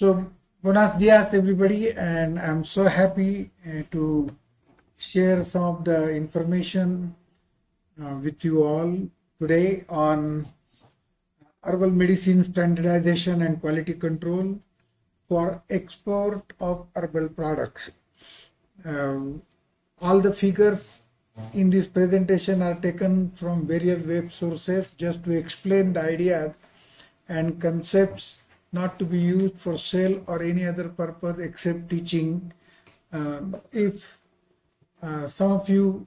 So, buenos dias, everybody, and I'm so happy uh, to share some of the information uh, with you all today on herbal medicine standardization and quality control for export of herbal products. Um, all the figures in this presentation are taken from various web sources just to explain the ideas and concepts not to be used for sale or any other purpose except teaching. Um, if uh, some of you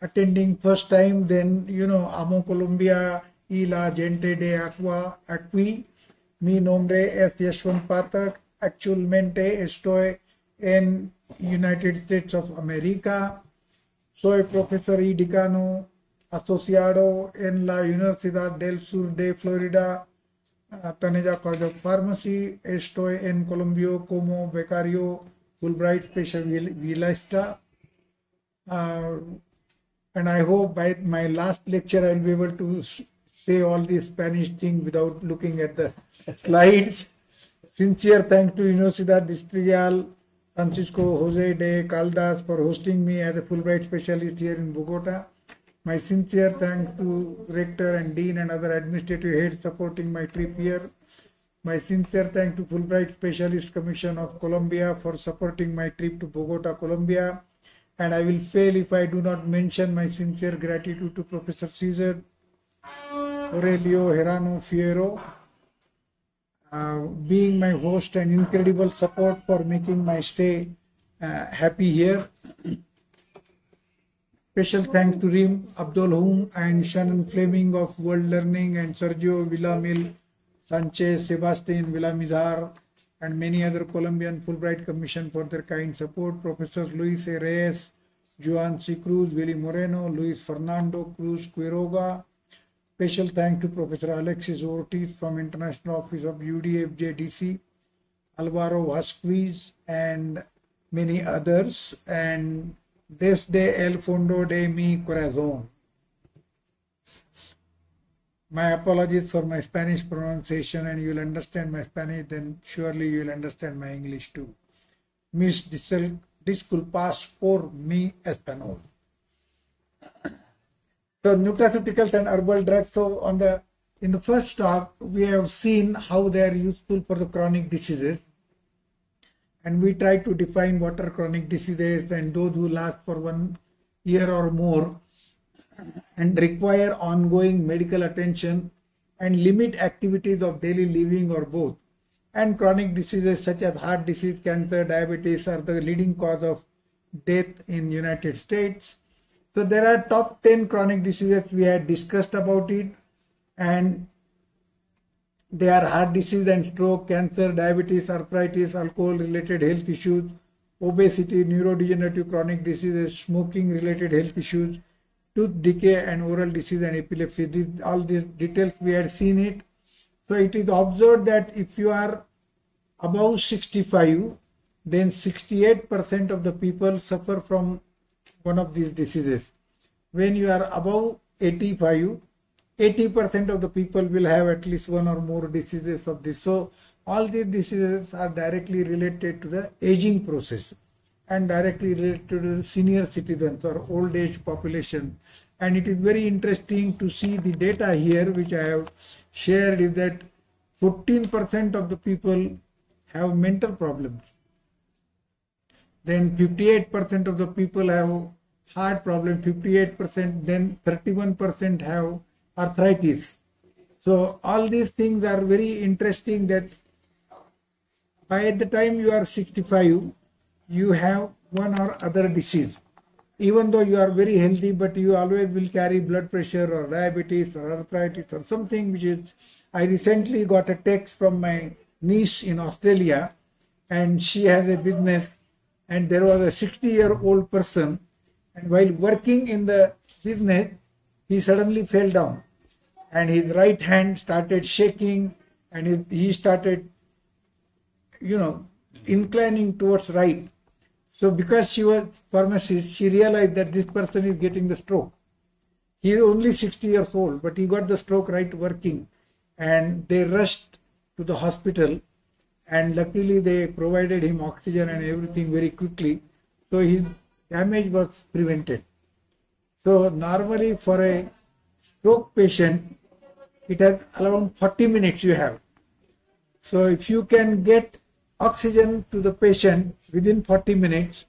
attending first time, then you know Amo Colombia y la gente de Aqua Aquí. Mi nombre es Yashwant Patak. Actualmente estoy en United States of America. Soy profesor y decano asociado en la Universidad del Sur de Florida Taneja College of Pharmacy. Estoy en Colombia como becario Fulbright Specialista. Uh, and I hope by my last lecture I'll be able to say all the Spanish thing without looking at the slides. Sincere thanks to Universidad Distrital Francisco Jose de Caldas for hosting me as a Fulbright specialist here in Bogota. My sincere thanks to Rector and Dean and other administrative heads supporting my trip here. My sincere thanks to Fulbright Specialist Commission of Colombia for supporting my trip to Bogota, Colombia. And I will fail if I do not mention my sincere gratitude to Professor Cesar Aurelio Herano Fierro, uh, being my host and incredible support for making my stay uh, happy here. Special thanks to Rim Abdulhum and Shannon Fleming of World Learning and Sergio Villamil Sanchez, Sebastian Villamizar, and many other Colombian Fulbright Commission for their kind support. Professors Luis A. Reyes, Juan C. Cruz, Willy Moreno, Luis Fernando Cruz Quiroga. Special thanks to Professor Alexis Ortiz from International Office of UDFJDC, Alvaro Vasquez, and many others. And desde el fondo de mi corazón. My apologies for my Spanish pronunciation and you'll understand my Spanish, then surely you'll understand my English too. Mis disculpas por mi español. So nutraceuticals and herbal drugs. So on the in the first talk, we have seen how they are useful for the chronic diseases and we try to define what are chronic diseases and those who last for one year or more and require ongoing medical attention and limit activities of daily living or both. And chronic diseases such as heart disease, cancer, diabetes are the leading cause of death in United States. So there are top 10 chronic diseases we had discussed about it and they are heart disease and stroke, cancer, diabetes, arthritis, alcohol related health issues, obesity, neurodegenerative chronic diseases, smoking related health issues, tooth decay and oral disease and epilepsy. All these details we had seen it. So it is observed that if you are above 65, then 68% of the people suffer from one of these diseases. When you are above 85, 80% of the people will have at least one or more diseases of this. So all these diseases are directly related to the aging process and directly related to senior citizens or old age population. And it is very interesting to see the data here, which I have shared is that 14% of the people have mental problems. Then 58% of the people have heart problem, 58%, then 31% have arthritis. So all these things are very interesting that by the time you are 65, you have one or other disease. Even though you are very healthy, but you always will carry blood pressure or diabetes or arthritis or something which is. I recently got a text from my niece in Australia and she has a business and there was a 60 year old person and while working in the business, he suddenly fell down and his right hand started shaking and he started you know inclining towards right so because she was pharmacist she realized that this person is getting the stroke he is only 60 years old but he got the stroke right working and they rushed to the hospital and luckily they provided him oxygen and everything very quickly. So his damage was prevented. So normally for a stroke patient, it has around 40 minutes you have. So if you can get oxygen to the patient within 40 minutes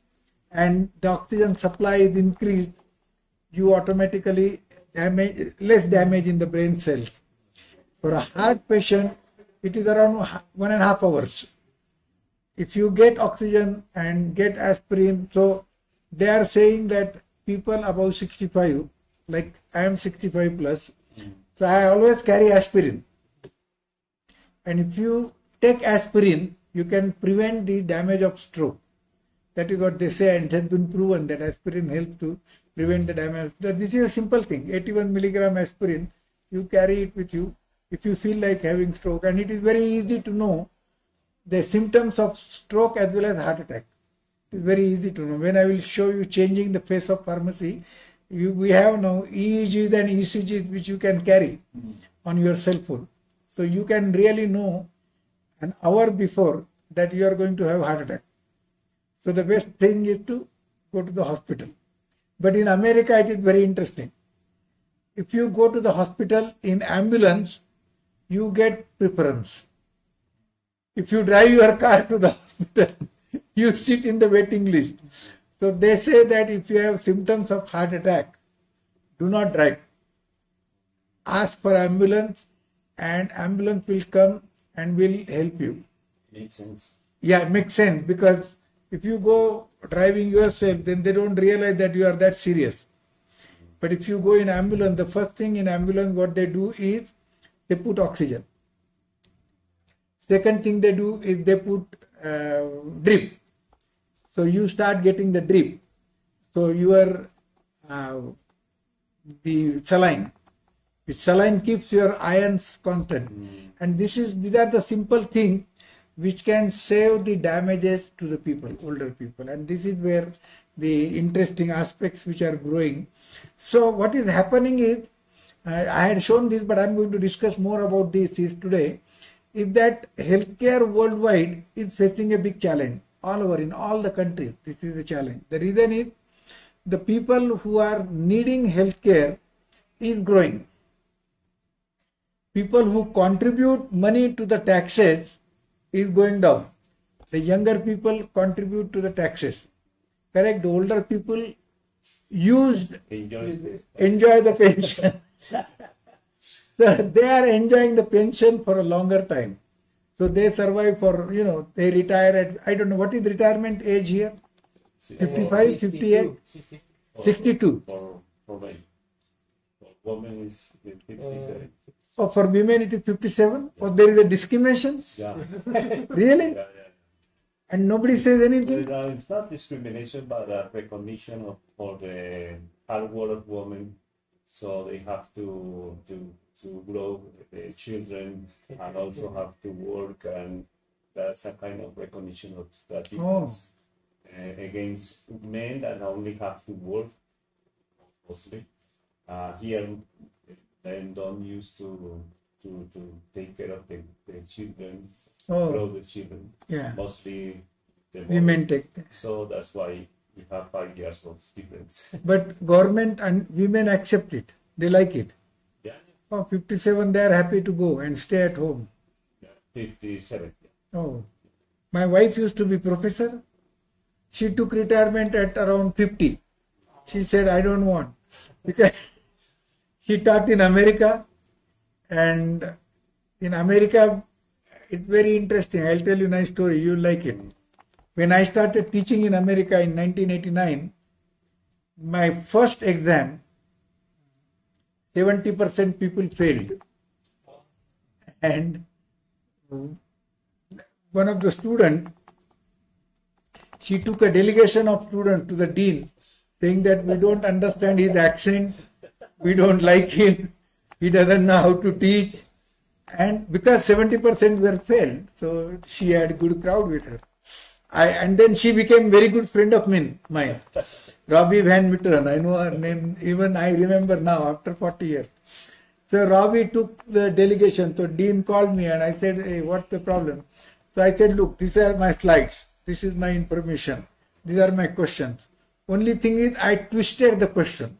and the oxygen supply is increased, you automatically damage less damage in the brain cells. For a heart patient, it is around one and a half hours. If you get oxygen and get aspirin, so they are saying that people above 65, like I am 65 plus, so I always carry aspirin. And if you take aspirin, you can prevent the damage of stroke. That is what they say, and it has been proven that aspirin helps to prevent the damage. This is a simple thing 81 milligram aspirin, you carry it with you if you feel like having stroke, and it is very easy to know the symptoms of stroke as well as heart attack. It is very easy to know. When I will show you changing the face of pharmacy, you, we have now EEGs and ECGs which you can carry mm. on your cell phone. So you can really know an hour before that you are going to have heart attack. So the best thing is to go to the hospital. But in America, it is very interesting. If you go to the hospital in ambulance, you get preference. If you drive your car to the hospital, you sit in the waiting list. So they say that if you have symptoms of heart attack, do not drive. Ask for ambulance and ambulance will come and will help you. Makes sense. Yeah, makes sense because if you go driving yourself, then they don't realize that you are that serious. But if you go in ambulance, the first thing in ambulance what they do is they put oxygen. Second thing they do is they put uh, drip. So you start getting the drip. So your uh, the saline. The saline keeps your ions constant. Mm. And this is these are the simple things which can save the damages to the people, older people. And this is where the interesting aspects which are growing. So what is happening is, I had shown this, but I'm going to discuss more about this is today, is that healthcare worldwide is facing a big challenge all over in all the countries. This is a challenge. The reason is the people who are needing healthcare is growing. People who contribute money to the taxes is going down. The younger people contribute to the taxes. Correct? The older people used enjoy, enjoy the pension. so they are enjoying the pension for a longer time. So they survive for, you know, they retire at, I don't know, what is retirement age here? 55, 58? 62. For, for. For women is 57. Oh, for women it is 57? Or there is a discrimination? Yeah. really? Yeah, yeah. And nobody says anything? Uh, it's not discrimination, but a recognition of, for the hard work of women. So they have to, to, to grow the children and also have to work and that's a kind of recognition of that difference oh. uh, against men that only have to work mostly. Uh, here and don't used to to to take care of the, the children, oh. grow the children. Yeah. Mostly the women take. That. So that's why we have five years of difference. But government and women accept it. They like it. Oh, 57, they are happy to go and stay at home. Yeah. 57. Oh. My wife used to be professor. She took retirement at around 50. She said, I don't want. Because she taught in America and in America it's very interesting. I'll tell you a nice story. You'll like it. When I started teaching in America in 1989, my first exam, 70% people failed. And one of the students, she took a delegation of students to the dean saying that we don't understand his accent we don't like him, he doesn't know how to teach. And because 70% were failed, so she had good crowd with her. I, and then she became very good friend of mine, mine. Robbie Van Metteren, I know her name, even I remember now after 40 years. So Robbie took the delegation, so Dean called me and I said, hey, what's the problem? So I said, look, these are my slides. This is my information. These are my questions. Only thing is I twisted the question.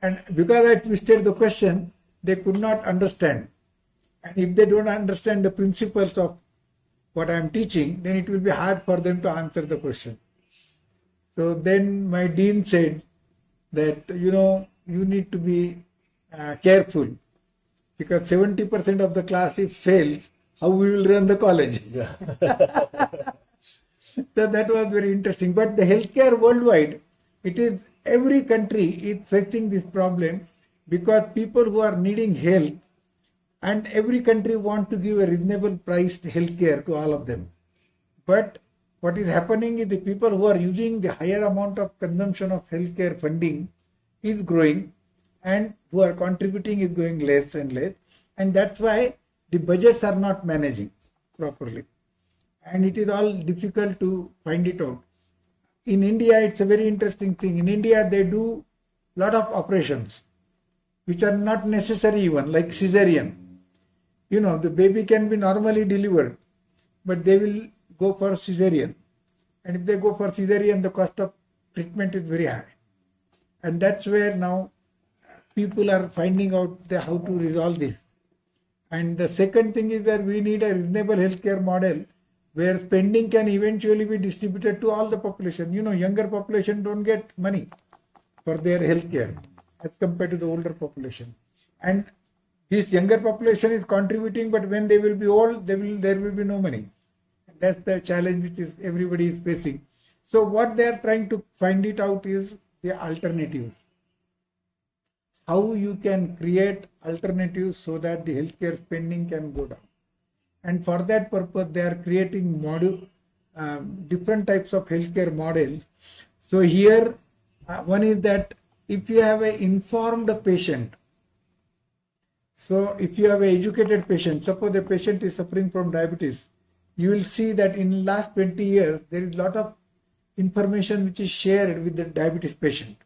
And because I twisted the question, they could not understand. And if they don't understand the principles of what I am teaching, then it will be hard for them to answer the question. So then my dean said that, you know, you need to be uh, careful because 70% of the class if fails, how we will run the college. so that was very interesting. But the healthcare worldwide, it is every country is facing this problem because people who are needing health and every country want to give a reasonable priced healthcare to all of them. But what is happening is the people who are using the higher amount of consumption of healthcare funding is growing and who are contributing is going less and less. And that's why the budgets are not managing properly. And it is all difficult to find it out. In India, it's a very interesting thing. In India, they do a lot of operations which are not necessary even, like cesarean. You know, the baby can be normally delivered, but they will go for cesarean. And if they go for cesarean, the cost of treatment is very high. And that's where now people are finding out the, how to resolve this. And the second thing is that we need a reasonable healthcare model where spending can eventually be distributed to all the population. You know, younger population don't get money for their healthcare as compared to the older population. And this younger population is contributing, but when they will be old, they will there will be no money. That's the challenge which is everybody is facing. So what they are trying to find it out is the alternatives. How you can create alternatives so that the healthcare spending can go down and for that purpose they are creating module um, different types of healthcare models so here uh, one is that if you have an informed patient so if you have an educated patient suppose the patient is suffering from diabetes you will see that in last 20 years there is a lot of information which is shared with the diabetes patient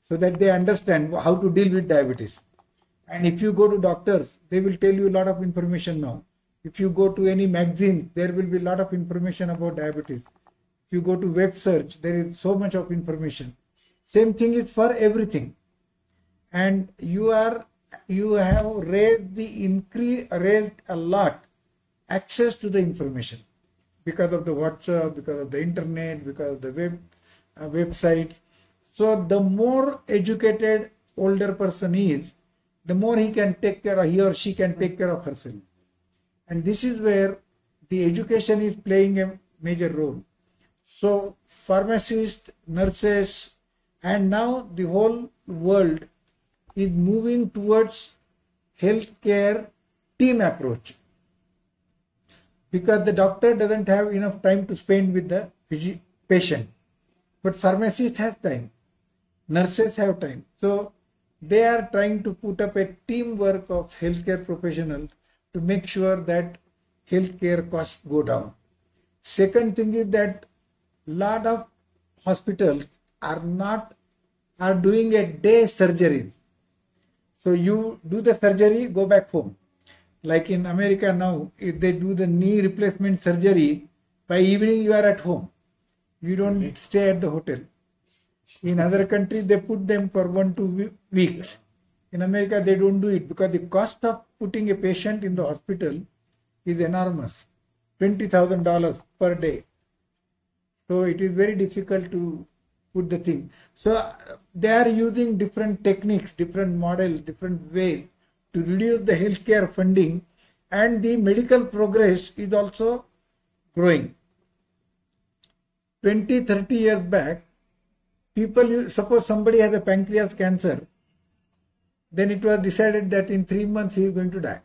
so that they understand how to deal with diabetes and if you go to doctors they will tell you a lot of information now if you go to any magazine, there will be a lot of information about diabetes. If you go to web search, there is so much of information. Same thing is for everything. And you are you have raised the increase raised a lot access to the information because of the WhatsApp, because of the internet, because of the web uh, website. So the more educated older person is, the more he can take care of, he or she can take care of herself. And this is where the education is playing a major role. So pharmacists, nurses, and now the whole world is moving towards healthcare team approach because the doctor doesn't have enough time to spend with the patient but pharmacists have time nurses have time so they are trying to put up a teamwork of healthcare professionals to make sure that healthcare costs go down. Second thing is that lot of hospitals are not are doing a day surgery. So you do the surgery, go back home. Like in America now, if they do the knee replacement surgery, by evening you are at home. You don't stay at the hotel. In other countries, they put them for one, two weeks. In America, they don't do it because the cost of putting a patient in the hospital is enormous $20,000 per day. So it is very difficult to put the thing. So they are using different techniques, different models, different ways to reduce the healthcare funding and the medical progress is also growing. 20, 30 years back, people, suppose somebody has a pancreas cancer, then it was decided that in three months he is going to die.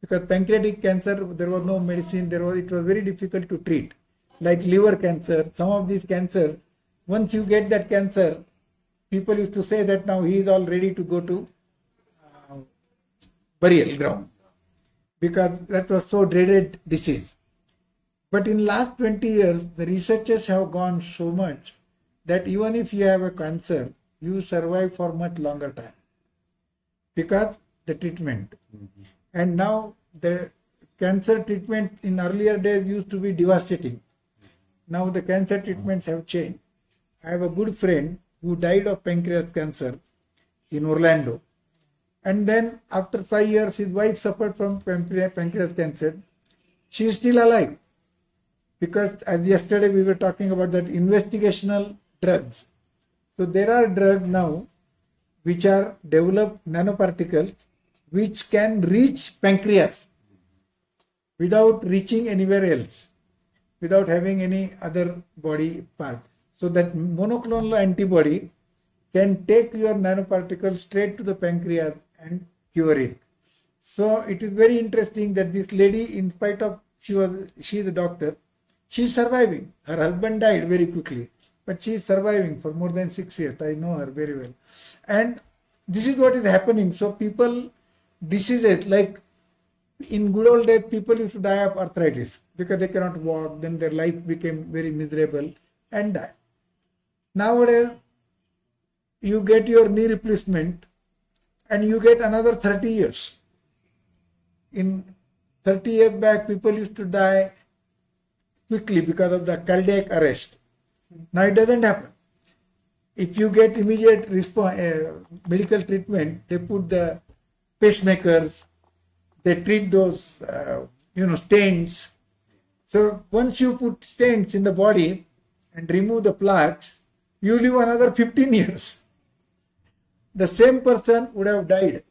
Because pancreatic cancer, there was no medicine, there was, it was very difficult to treat. Like liver cancer, some of these cancers, once you get that cancer, people used to say that now he is all ready to go to uh, burial ground because that was so dreaded disease. But in last 20 years, the researchers have gone so much that even if you have a cancer, you survive for much longer time because the treatment. Mm-hmm. And now the cancer treatment in earlier days used to be devastating. Now the cancer treatments have changed. I have a good friend who died of pancreas cancer in Orlando. And then after five years, his wife suffered from pancreas cancer. She is still alive. Because as yesterday we were talking about that investigational drugs. So there are drugs now which are developed nanoparticles which can reach pancreas without reaching anywhere else, without having any other body part. So that monoclonal antibody can take your nanoparticle straight to the pancreas and cure it. So it is very interesting that this lady, in spite of she was she is a doctor, she is surviving. Her husband died very quickly, but she is surviving for more than six years. I know her very well, and this is what is happening. So people diseases like in good old days, people used to die of arthritis because they cannot walk. Then their life became very miserable and die. Nowadays, you get your knee replacement and you get another 30 years. In 30 years back, people used to die quickly because of the cardiac arrest. Now it doesn't happen. If you get immediate response, uh, medical treatment, they put the pacemakers, they treat those, uh, you know, stents. So once you put stents in the body and remove the plaques, you live another 15 years. The same person would have died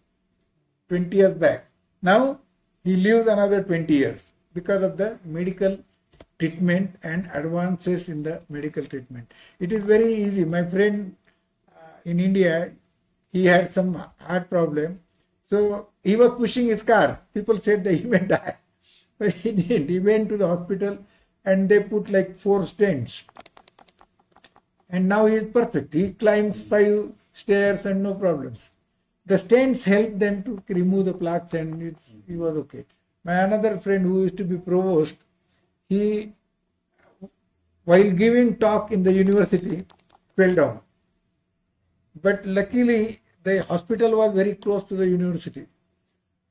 20 years back. Now he lives another 20 years because of the medical treatment and advances in the medical treatment. It is very easy. My friend uh, in India, he had some heart problem. So he was pushing his car. People said that he may die. But he didn't. He went to the hospital and they put like four stents. And now he is perfect. He climbs five stairs and no problems. The stents helped them to remove the plaques and it, he was okay. My another friend who used to be provost, he, while giving talk in the university, fell down. But luckily, the hospital was very close to the university.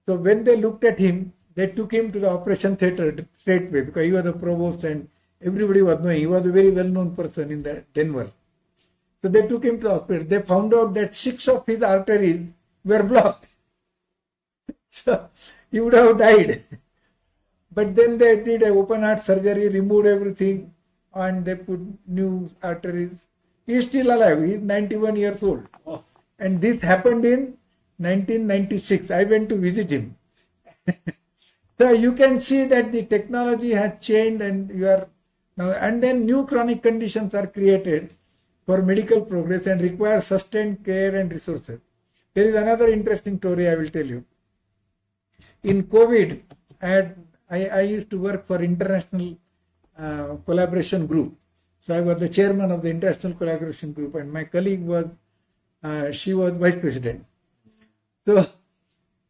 So when they looked at him, they took him to the operation theater straightway because he was the provost and everybody was knowing. He was a very well-known person in the Denver. So they took him to hospital. They found out that six of his arteries were blocked. So he would have died. But then they did an open heart surgery, removed everything, and they put new arteries. He is still alive. He's 91 years old. Oh. And this happened in 1996. I went to visit him. so you can see that the technology has changed and you are now and then new chronic conditions are created for medical progress and require sustained care and resources. There is another interesting story I will tell you. In COVID, I had I, I used to work for international uh, collaboration group. So I was the chairman of the international collaboration group, and my colleague was uh, she was vice president. So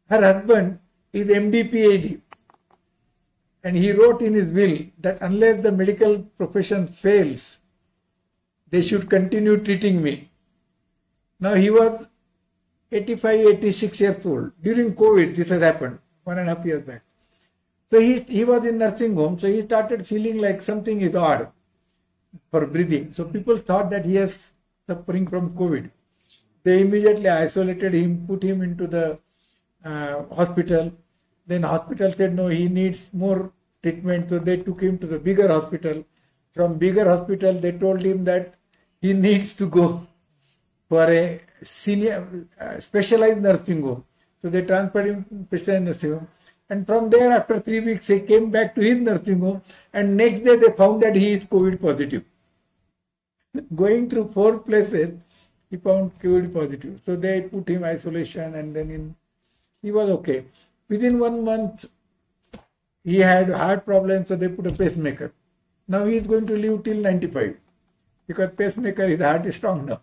her husband is MD PhD, and he wrote in his will that unless the medical profession fails, they should continue treating me. Now he was 85, 86 years old. During COVID, this has happened, one and a half years back. So he, he was in nursing home, so he started feeling like something is odd for breathing. So people thought that he is suffering from COVID. They immediately isolated him, put him into the uh, hospital. Then hospital said no, he needs more treatment. So they took him to the bigger hospital. From bigger hospital, they told him that he needs to go for a senior uh, specialized nursing home. So they transferred him to specialized nursing home. And from there, after three weeks, he came back to his nursing home. And next day, they found that he is COVID positive. Going through four places, he found COVID positive. So they put him isolation, and then in he was okay. Within one month, he had heart problems, so they put a pacemaker. Now he is going to live till 95 because pacemaker, his heart is strong now.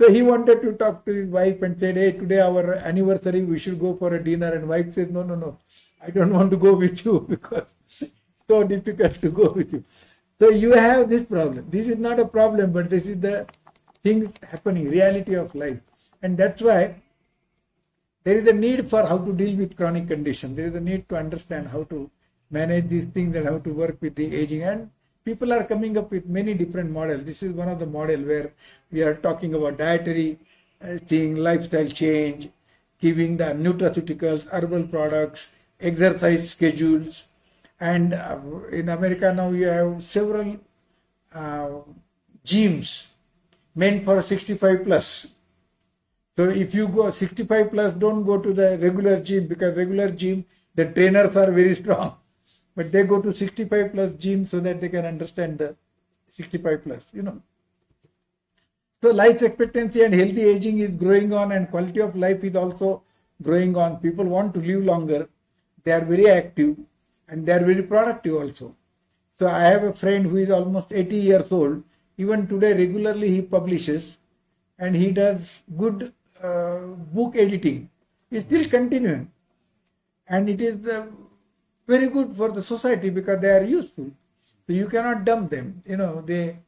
So he wanted to talk to his wife and said, hey, today our anniversary, we should go for a dinner. And wife says, no, no, no, I don't want to go with you because it's so difficult to go with you. So you have this problem. This is not a problem, but this is the things happening, reality of life. And that's why there is a need for how to deal with chronic condition. There is a need to understand how to manage these things and how to work with the aging. And people are coming up with many different models. This is one of the model where we are talking about dietary uh, thing, lifestyle change, giving the nutraceuticals, herbal products, exercise schedules. And uh, in America now you have several uh, gyms meant for 65 plus. So if you go 65 plus, don't go to the regular gym because regular gym, the trainers are very strong. But they go to 65 plus gym so that they can understand the 65 plus, you know. So life expectancy and healthy aging is growing on and quality of life is also growing on. People want to live longer. They are very active and they are very productive also. So I have a friend who is almost 80 years old. Even today regularly he publishes and he does good uh, book editing. is still continuing. And it is uh, very good for the society because they are useful. So you cannot dump them. You know, they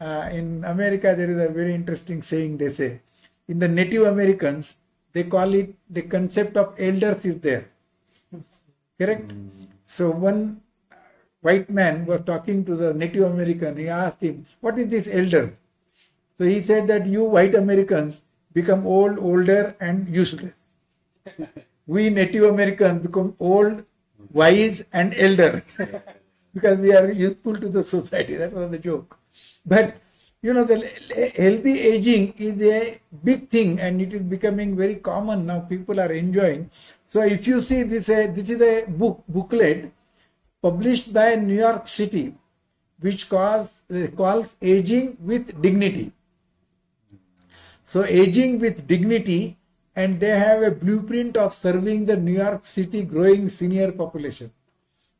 uh, in America, there is a very interesting saying they say. In the Native Americans, they call it the concept of elders is there. Correct? Mm. So one white man was talking to the Native American. He asked him, What is this elders? So he said that you white Americans become old, older, and useless. we Native Americans become old, wise, and elder because we are useful to the society. That was the joke. But you know, the healthy aging is a big thing and it is becoming very common now. People are enjoying. So if you see this, uh, this is a book booklet published by New York City, which calls, uh, calls Aging with Dignity. So aging with dignity and they have a blueprint of serving the New York City growing senior population.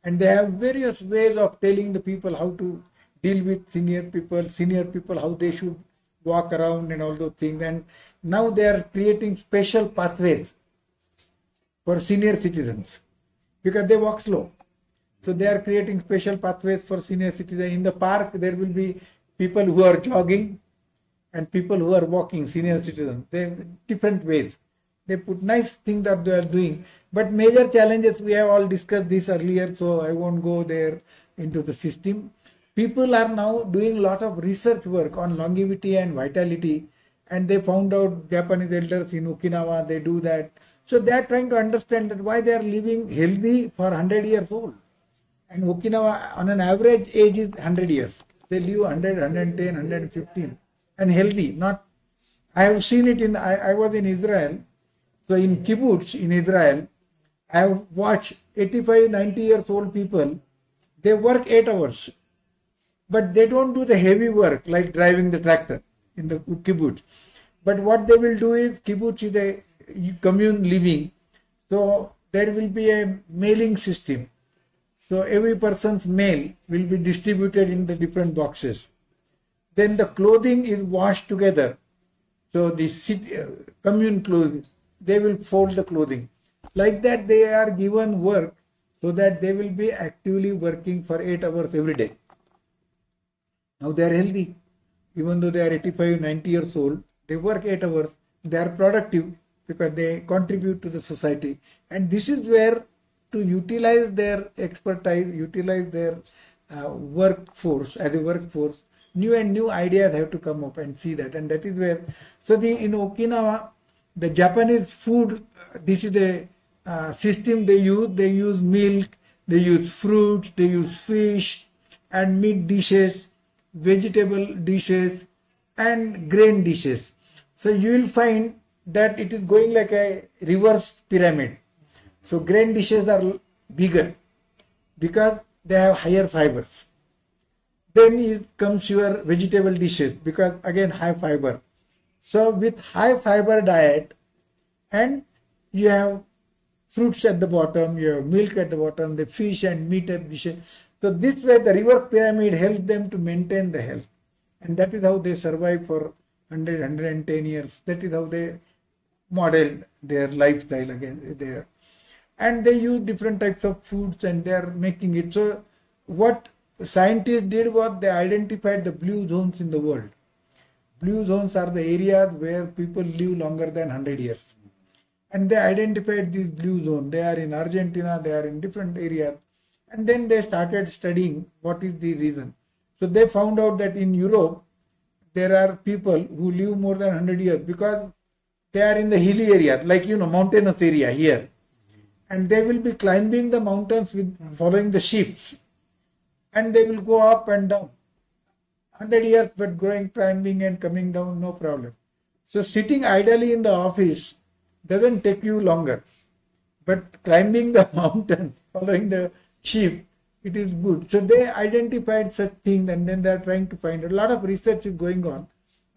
And they have various ways of telling the people how to deal with senior people, senior people, how they should walk around and all those things. And now they are creating special pathways for senior citizens because they walk slow. So they are creating special pathways for senior citizens. In the park, there will be people who are jogging and people who are walking, senior citizens. They different ways. They put nice things that they are doing. But major challenges, we have all discussed this earlier, so I won't go there into the system people are now doing a lot of research work on longevity and vitality and they found out japanese elders in okinawa they do that so they are trying to understand that why they are living healthy for 100 years old and okinawa on an average age is 100 years they live 100 110 115 and healthy not i have seen it in i, I was in israel so in kibbutz in israel i have watched 85 90 years old people they work 8 hours but they don't do the heavy work like driving the tractor in the kibbutz. But what they will do is kibbutz is a commune living, so there will be a mailing system. So every person's mail will be distributed in the different boxes. Then the clothing is washed together. So the city, uh, commune clothing, they will fold the clothing. Like that, they are given work so that they will be actively working for eight hours every day. Now they are healthy. Even though they are 85, 90 years old, they work 8 hours. They are productive because they contribute to the society. And this is where to utilize their expertise, utilize their uh, workforce as a workforce, new and new ideas have to come up and see that. And that is where, so the in Okinawa, the Japanese food, this is the uh, system they use. They use milk, they use fruit, they use fish and meat dishes vegetable dishes and grain dishes. So you will find that it is going like a reverse pyramid. So grain dishes are bigger because they have higher fibers. Then it comes your vegetable dishes because again high fiber. So with high fiber diet and you have fruits at the bottom, you have milk at the bottom, the fish and meat at dishes. So this way the reverse pyramid helps them to maintain the health. And that is how they survive for 100, 110 years. That is how they model their lifestyle again there. And they use different types of foods and they are making it. So what scientists did what they identified the blue zones in the world. Blue zones are the areas where people live longer than 100 years. and they identified these blue zones. They are in Argentina, they are in different areas. And then they started studying what is the reason. So they found out that in Europe, there are people who live more than 100 years because they are in the hilly area, like, you know, mountainous area here. And they will be climbing the mountains with following the ships. And they will go up and down. 100 years, but going, climbing and coming down, no problem. So sitting idly in the office doesn't take you longer. But climbing the mountain, following the sheep, it is good. So they identified such things and then they are trying to find a lot of research is going on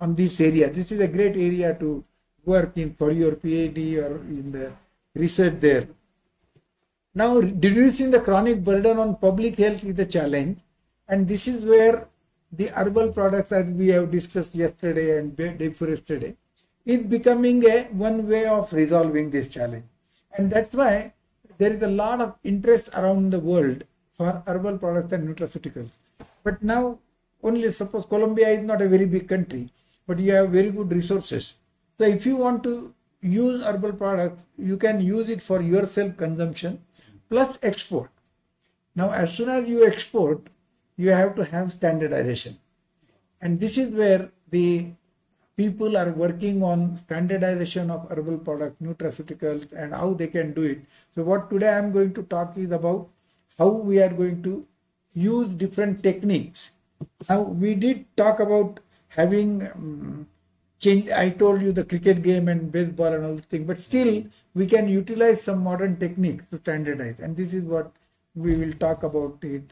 on this area. This is a great area to work in for your PhD or in the research there. Now, reducing the chronic burden on public health is a challenge, and this is where the herbal products, as we have discussed yesterday and before yesterday, is becoming a one way of resolving this challenge. And that's why there is a lot of interest around the world for herbal products and nutraceuticals. But now, only suppose Colombia is not a very big country, but you have very good resources. So if you want to use herbal products, you can use it for your self consumption plus export. Now, as soon as you export, you have to have standardization. And this is where the people are working on standardization of herbal products, nutraceuticals, and how they can do it. So, what today I am going to talk is about how we are going to use different techniques. Now, we did talk about having um, change. I told you the cricket game and baseball and all the thing, but still we can utilize some modern techniques to standardize, and this is what we will talk about it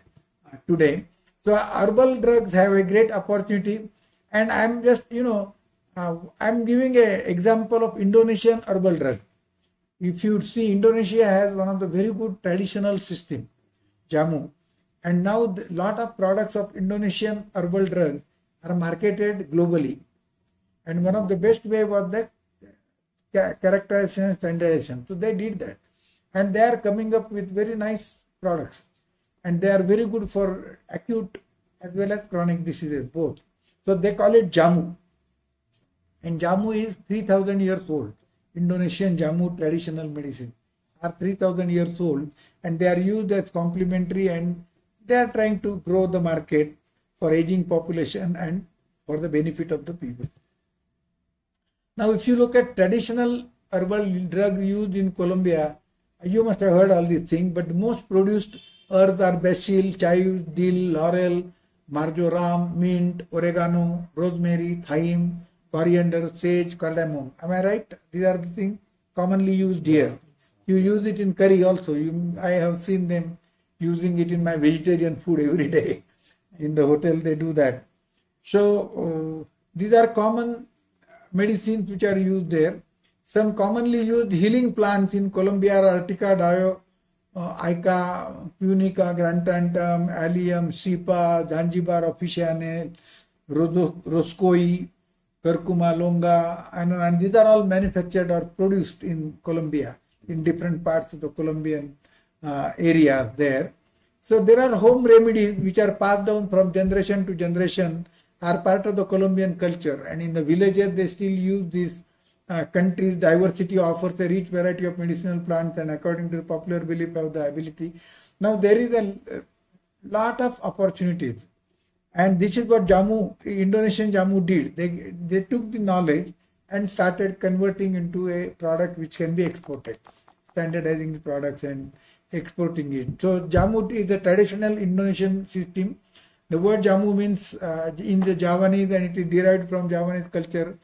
uh, today. So herbal drugs have a great opportunity, and I'm just you know uh, I'm giving an example of Indonesian herbal drug. If you see, Indonesia has one of the very good traditional system, jamu, and now a lot of products of Indonesian herbal drugs are marketed globally. And one of the best way was the characterization and standardization. So they did that, and they are coming up with very nice products and they are very good for acute as well as chronic diseases both. So they call it jamu. And jamu is 3000 years old. Indonesian jamu traditional medicine are 3000 years old and they are used as complementary and they are trying to grow the market for aging population and for the benefit of the people. Now if you look at traditional herbal drug used in Colombia, you must have heard all these things, but most produced herbs are basil, chive, dill, laurel, marjoram, mint, oregano, rosemary, thyme, coriander, sage, cardamom. Am I right? These are the things commonly used here. You use it in curry also. You, I have seen them using it in my vegetarian food every day. In the hotel they do that. So uh, these are common medicines which are used there. Some commonly used healing plants in Colombia are Artica dio, uh, Ica, Punica, Grantantum, Allium, cepa, Zingiber officinale, Roscoe, Curcuma longa, and, and these are all manufactured or produced in Colombia, in different parts of the Colombian uh, areas there. So there are home remedies which are passed down from generation to generation, are part of the Colombian culture, and in the villages they still use these uh, country's diversity offers a rich variety of medicinal plants and according to the popular belief of the ability. Now there is a lot of opportunities and this is what Jamu, Indonesian Jamu did. They, they took the knowledge and started converting into a product which can be exported, standardizing the products and exporting it. So Jamu is the traditional Indonesian system. The word Jamu means uh, in the Javanese and it is derived from Javanese culture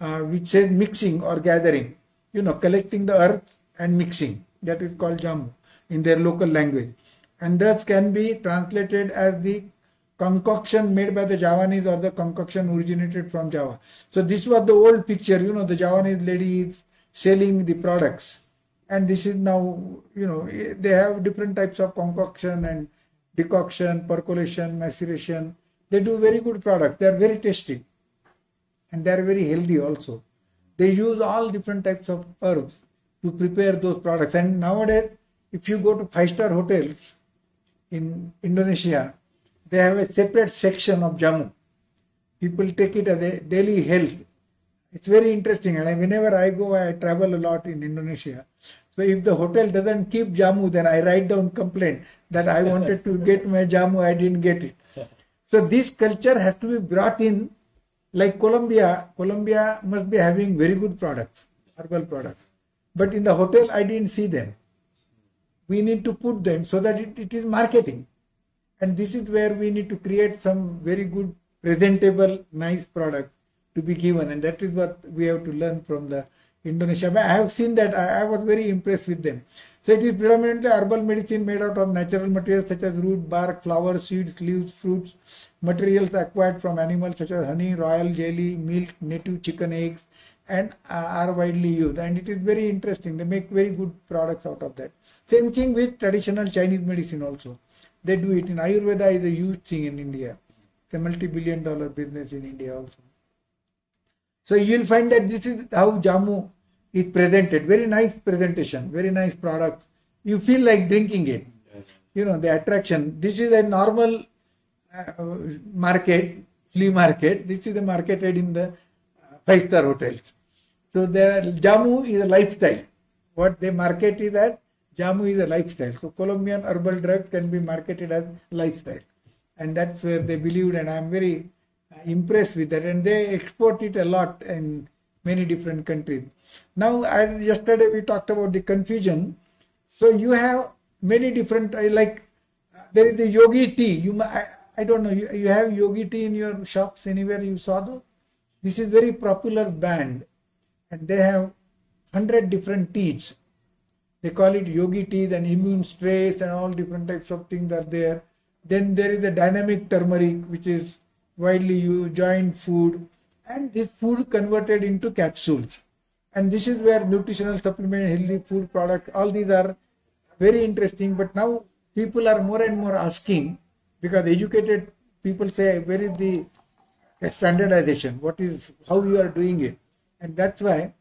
uh, which says mixing or gathering, you know, collecting the earth and mixing. That is called jamu in their local language. And thus can be translated as the concoction made by the Javanese or the concoction originated from Java. So this was the old picture, you know, the Javanese lady is selling the products. And this is now, you know, they have different types of concoction and decoction, percolation, maceration. They do very good products. They are very tasty and they are very healthy also. They use all different types of herbs to prepare those products. And nowadays, if you go to five star hotels in Indonesia, they have a separate section of jamu. People take it as a daily health, It's very interesting. And whenever I go, I travel a lot in Indonesia. So if the hotel doesn't keep jamu, then I write down complaint that I wanted to get my jamu, I didn't get it. So this culture has to be brought in like Colombia. Colombia must be having very good products, herbal products. But in the hotel, I didn't see them. We need to put them so that it, it is marketing. And this is where we need to create some very good, presentable, nice product to be given. And that is what we have to learn from the Indonesia. I have seen that. I, I was very impressed with them. So it is predominantly herbal medicine made out of natural materials such as root, bark, flowers, seeds, leaves, fruits, materials acquired from animals such as honey, royal jelly, milk, native chicken eggs, and uh, are widely used. And it is very interesting. They make very good products out of that. Same thing with traditional Chinese medicine also. They do it in Ayurveda is a huge thing in India. It's a multi-billion dollar business in India also. So you will find that this is how Jamu is presented. Very nice presentation, very nice products. You feel like drinking it. You know, the attraction. This is a normal uh, market, flea market. This is the marketed in the five star hotels. So the Jamu is a lifestyle. What they market is as Jamu is a lifestyle. So Colombian herbal drug can be marketed as lifestyle. And that's where they believed and I'm very impressed with that. And they export it a lot in many different countries. Now, as yesterday we talked about the confusion. So you have many different, uh, like uh, there is the yogi tea. You, I, I don't know, you, you have yogi tea in your shops anywhere you saw those? This is very popular band and they have 100 different teas. They call it yogi teas and immune stress and all different types of things are there. Then there is a dynamic turmeric which is widely used, joint food and this food converted into capsules. And this is where nutritional supplement, healthy food product, all these are very interesting. But now people are more and more asking because educated people say where is the standardization, what is how you are doing it. And that's why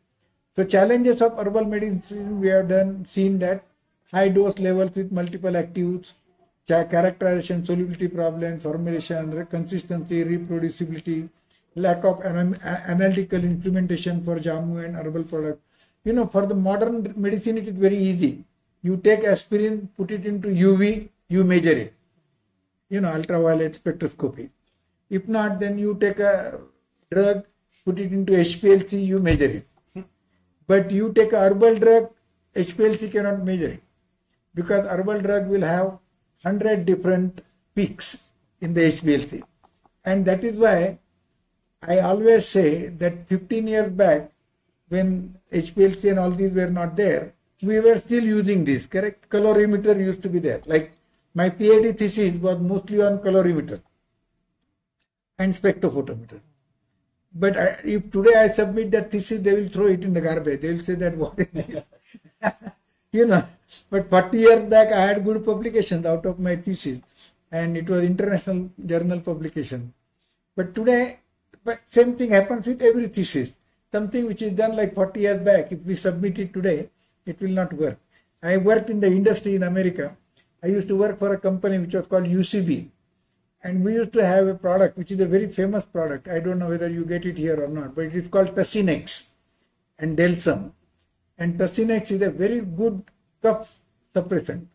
so challenges of herbal medicine we have done seen that high dose levels with multiple actives, characterization, solubility problems, formulation, consistency, reproducibility, lack of analytical implementation for jamu and herbal product. You know, for the modern medicine, it is very easy. You take aspirin, put it into UV, you measure it. You know, ultraviolet spectroscopy. If not, then you take a drug, put it into HPLC, you measure it. But you take a herbal drug, HPLC cannot measure it because herbal drug will have 100 different peaks in the HPLC. And that is why I always say that 15 years back, when HPLC and all these were not there, we were still using this, correct? Colorimeter used to be there. Like my PhD thesis was mostly on colorimeter and spectrophotometer. But I, if today I submit that thesis, they will throw it in the garbage. They will say that what is this? you know, but 40 years back, I had good publications out of my thesis and it was international journal publication. But today, but same thing happens with every thesis. Something which is done like 40 years back, if we submit it today, it will not work. I worked in the industry in America. I used to work for a company which was called UCB. And we used to have a product which is a very famous product. I don't know whether you get it here or not, but it is called Tussionex and Delsym. And Tussionex is a very good cough suppressant.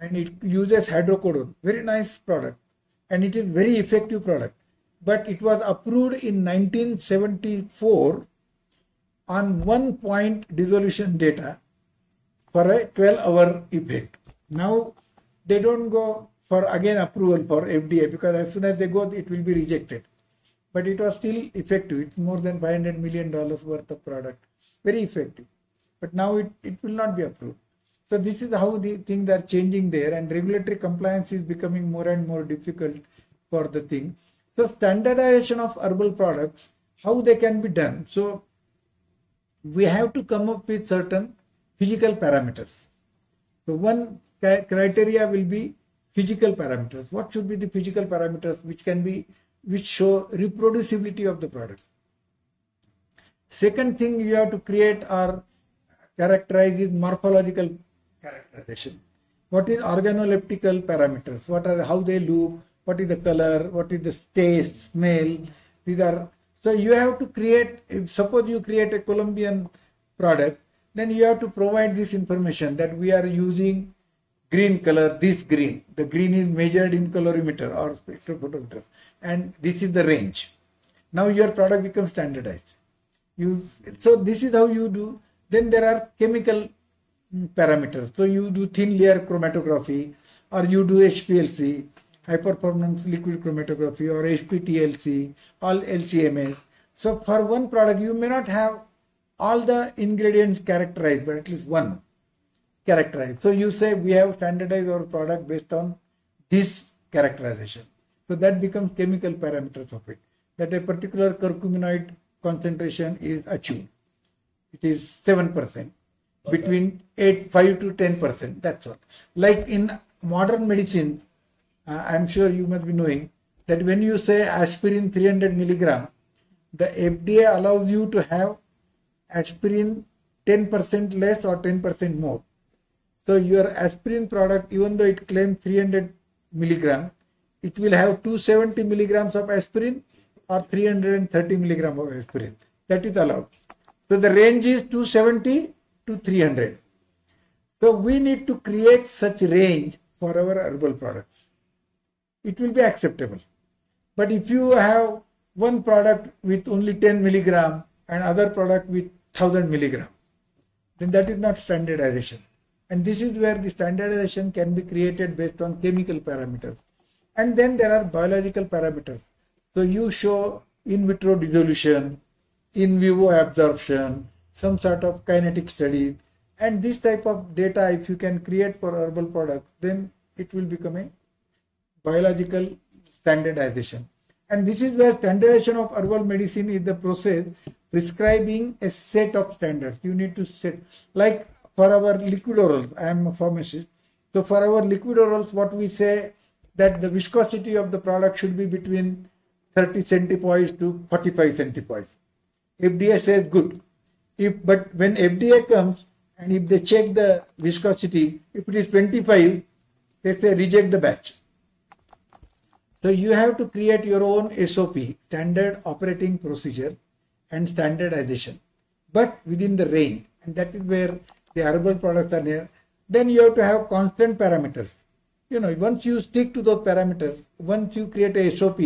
And it uses hydrocodone. Very nice product. And it is very effective product but it was approved in 1974 on one point dissolution data for a 12 hour effect. Now they don't go for again approval for FDA because as soon as they go, it will be rejected. But it was still effective. It's more than 500 million dollars worth of product. Very effective. But now it, it will not be approved. So this is how the things are changing there and regulatory compliance is becoming more and more difficult for the thing. So standardization of herbal products, how they can be done. So we have to come up with certain physical parameters. So one criteria will be physical parameters. What should be the physical parameters which can be which show reproducibility of the product. Second thing you have to create or characterize is morphological characterization. What is organoleptical parameters? What are how they look? what is the color, what is the taste, smell. These are So you have to create, if suppose you create a Colombian product, then you have to provide this information that we are using green color, this green. The green is measured in colorimeter or spectrophotometer and this is the range. Now your product becomes standardized. Use, so this is how you do. Then there are chemical parameters. So you do thin layer chromatography or you do HPLC, high performance liquid chromatography or HPTLC, all LCMS. So for one product, you may not have all the ingredients characterized, but at least one characterized. So you say we have standardized our product based on this characterization. So that becomes chemical parameters of it. That a particular curcuminoid concentration is achieved. It is 7%. Between 8, 5 to 10%. That's all. Like in modern medicine, uh, I'm sure you must be knowing that when you say aspirin 300 milligram, the FDA allows you to have aspirin 10% less or 10% more. So your aspirin product, even though it claims 300 milligram, it will have 270 milligrams of aspirin or 330 milligram of aspirin. That is allowed. So the range is 270 to 300. So we need to create such range for our herbal products. It will be acceptable. But if you have one product with only 10 milligram and other product with 1000 milligram, then that is not standardization. And this is where the standardization can be created based on chemical parameters. And then there are biological parameters. So you show in vitro dissolution, in vivo absorption, some sort of kinetic studies, and this type of data, if you can create for herbal products, then it will become a biological standardization. And this is where standardization of herbal medicine is the process prescribing a set of standards. You need to set, like for our liquid orals, I am a pharmacist. So for our liquid orals, what we say that the viscosity of the product should be between 30 centipoise to 45 centipoise. FDA says good. If but when FDA comes and if they check the viscosity, if it is 25, they say reject the batch. So you have to create your own SOP, standard operating procedure and standardization, but within the range. And that is where the herbal products are there. Then you have to have constant parameters. You know, once you stick to those parameters, once you create a SOP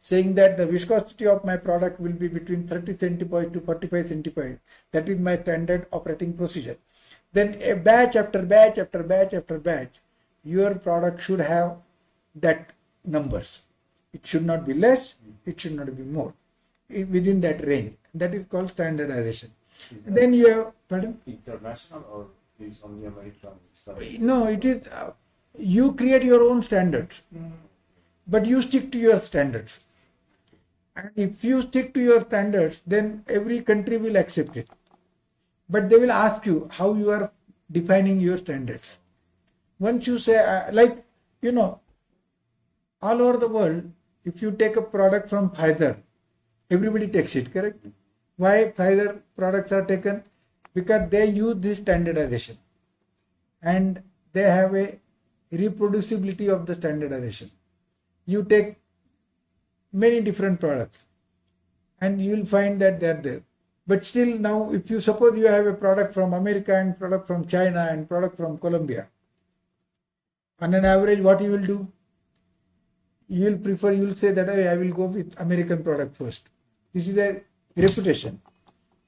saying that the viscosity of my product will be between 30 centipoise to 45 centipoise, that is my standard operating procedure. Then a batch after batch after batch after batch, your product should have that numbers. It should not be less, it should not be more. Within that range. That is called standardization. Then you have, pardon? International or is only American standard? No, it is, uh, you create your own standards, but you stick to your standards. And if you stick to your standards, then every country will accept it. But they will ask you how you are defining your standards. Once you say, uh, like, you know, all over the world, if you take a product from Pfizer, everybody takes it, correct? Why Pfizer products are taken? Because they use this standardization and they have a reproducibility of the standardization. You take many different products and you will find that they are there. But still now, if you suppose you have a product from America and product from China and product from Colombia, on an average, what you will do? You will prefer, you will say that hey, I will go with American product first. This is a reputation.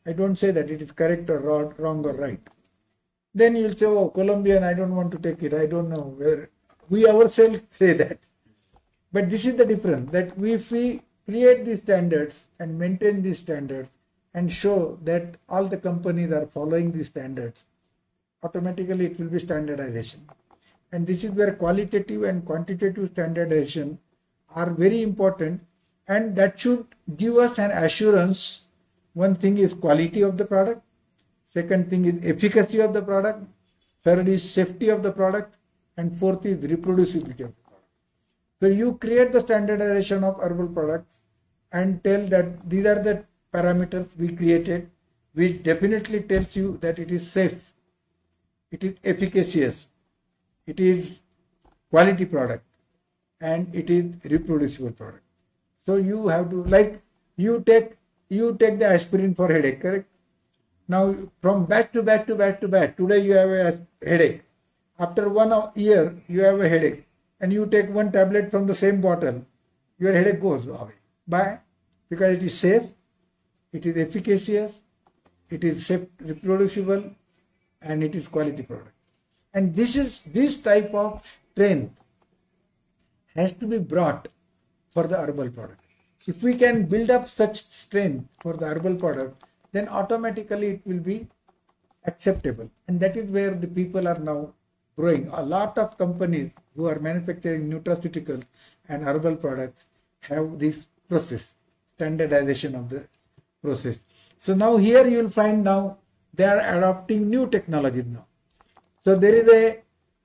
I don't say that it is correct or wrong, wrong or right. Then you will say, oh, Colombian, I don't want to take it. I don't know where. We ourselves say that. But this is the difference that if we create these standards and maintain these standards and show that all the companies are following these standards, automatically it will be standardization. And this is where qualitative and quantitative standardization are very important and that should give us an assurance. One thing is quality of the product, second thing is efficacy of the product, third is safety of the product, and fourth is reproducibility of the product. So you create the standardization of herbal products and tell that these are the parameters we created, which definitely tells you that it is safe, it is efficacious, it is quality product, and it is reproducible product. So you have to like you take you take the aspirin for headache, correct? Now, from batch to batch to batch to batch, today you have a headache. After one year, you have a headache, and you take one tablet from the same bottle, your headache goes away. Why? Because it is safe, it is efficacious, it is safe, reproducible, and it is quality product. And this is this type of strength has to be brought for the herbal product. If we can build up such strength for the herbal product, then automatically it will be acceptable. And that is where the people are now growing. A lot of companies who are manufacturing nutraceuticals and herbal products have this process, standardization of the process. So now here you will find now they are adopting new technologies now. So there is a,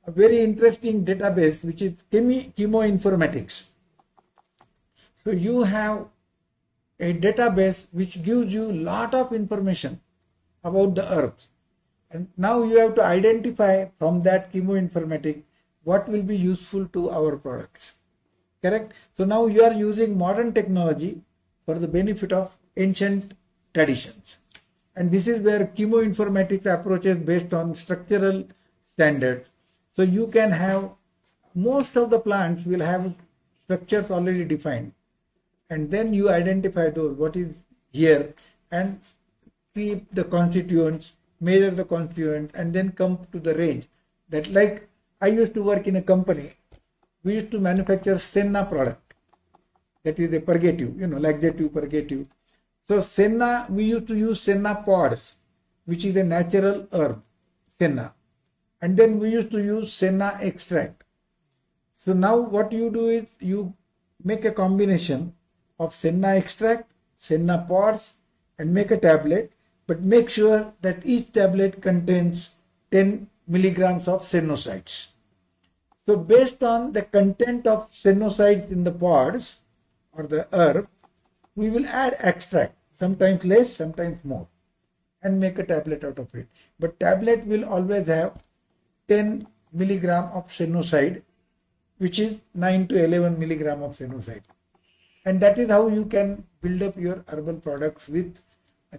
a very interesting database which is chemi, chemoinformatics. So you have a database which gives you a lot of information about the earth. And now you have to identify from that chemoinformatics what will be useful to our products. Correct? So now you are using modern technology for the benefit of ancient traditions. And this is where chemoinformatics approaches based on structural standards. So you can have most of the plants will have structures already defined. And then you identify those what is here and keep the constituents, measure the constituents, and then come to the range. That like I used to work in a company, we used to manufacture Senna product. That is a purgative, you know, laxative, purgative. So senna, we used to use senna pods, which is a natural herb, senna. And then we used to use senna extract. So now what you do is you make a combination of senna extract, senna pods and make a tablet, but make sure that each tablet contains 10 milligrams of sennosides. So based on the content of senosides in the pods or the herb, we will add extract, sometimes less, sometimes more, and make a tablet out of it. But tablet will always have 10 milligram of sennoside, which is 9 to 11 milligram of sennoside. And that is how you can build up your herbal products with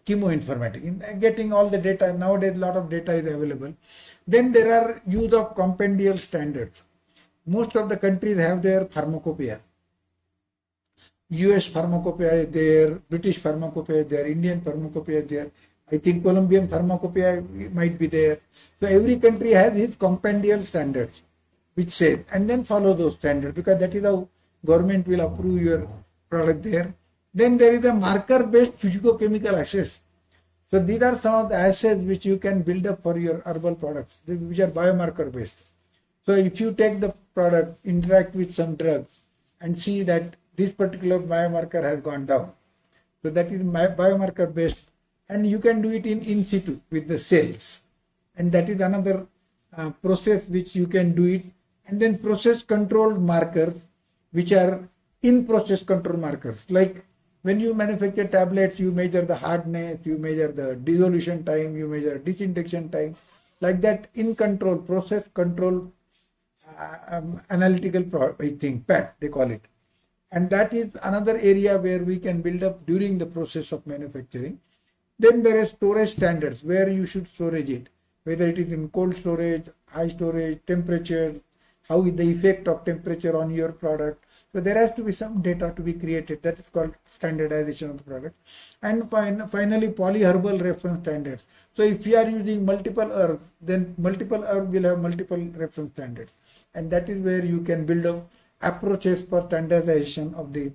chemoinformatics. In getting all the data, nowadays a lot of data is available. Then there are use of compendial standards. Most of the countries have their pharmacopoeia US pharmacopoeia is there, British pharmacopoeia is there, Indian pharmacopoeia is there. I think Colombian pharmacopoeia might be there. So every country has its compendial standards, which say, and then follow those standards because that is how government will approve your product there. Then there is a marker-based physicochemical assays. So these are some of the assays which you can build up for your herbal products, which are biomarker-based. So if you take the product, interact with some drug, and see that this particular biomarker has gone down. So that is biomarker based and you can do it in in situ with the cells. And that is another uh, process which you can do it. And then process controlled markers which are in process control markers. Like when you manufacture tablets, you measure the hardness, you measure the dissolution time, you measure disintegration time. Like that in control, process control uh, um, analytical thing, PAT they call it and that is another area where we can build up during the process of manufacturing then there are storage standards where you should storage it whether it is in cold storage high storage temperature how is the effect of temperature on your product so there has to be some data to be created that is called standardization of the product and finally polyherbal reference standards so if you are using multiple herbs then multiple herbs will have multiple reference standards and that is where you can build up approaches for standardization of the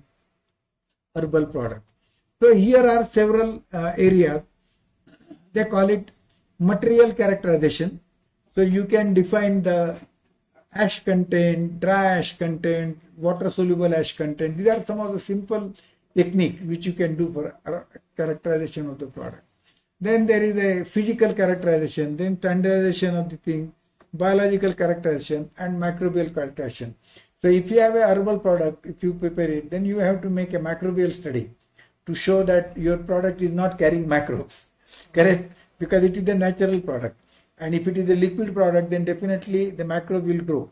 herbal product. So here are several uh, areas. They call it material characterization. So you can define the ash content, dry ash content, water soluble ash content. These are some of the simple technique which you can do for characterization of the product. Then there is a physical characterization, then standardization of the thing, biological characterization and microbial characterization. So if you have a herbal product, if you prepare it, then you have to make a microbial study to show that your product is not carrying microbes, correct? Because it is a natural product. And if it is a liquid product, then definitely the macro will grow.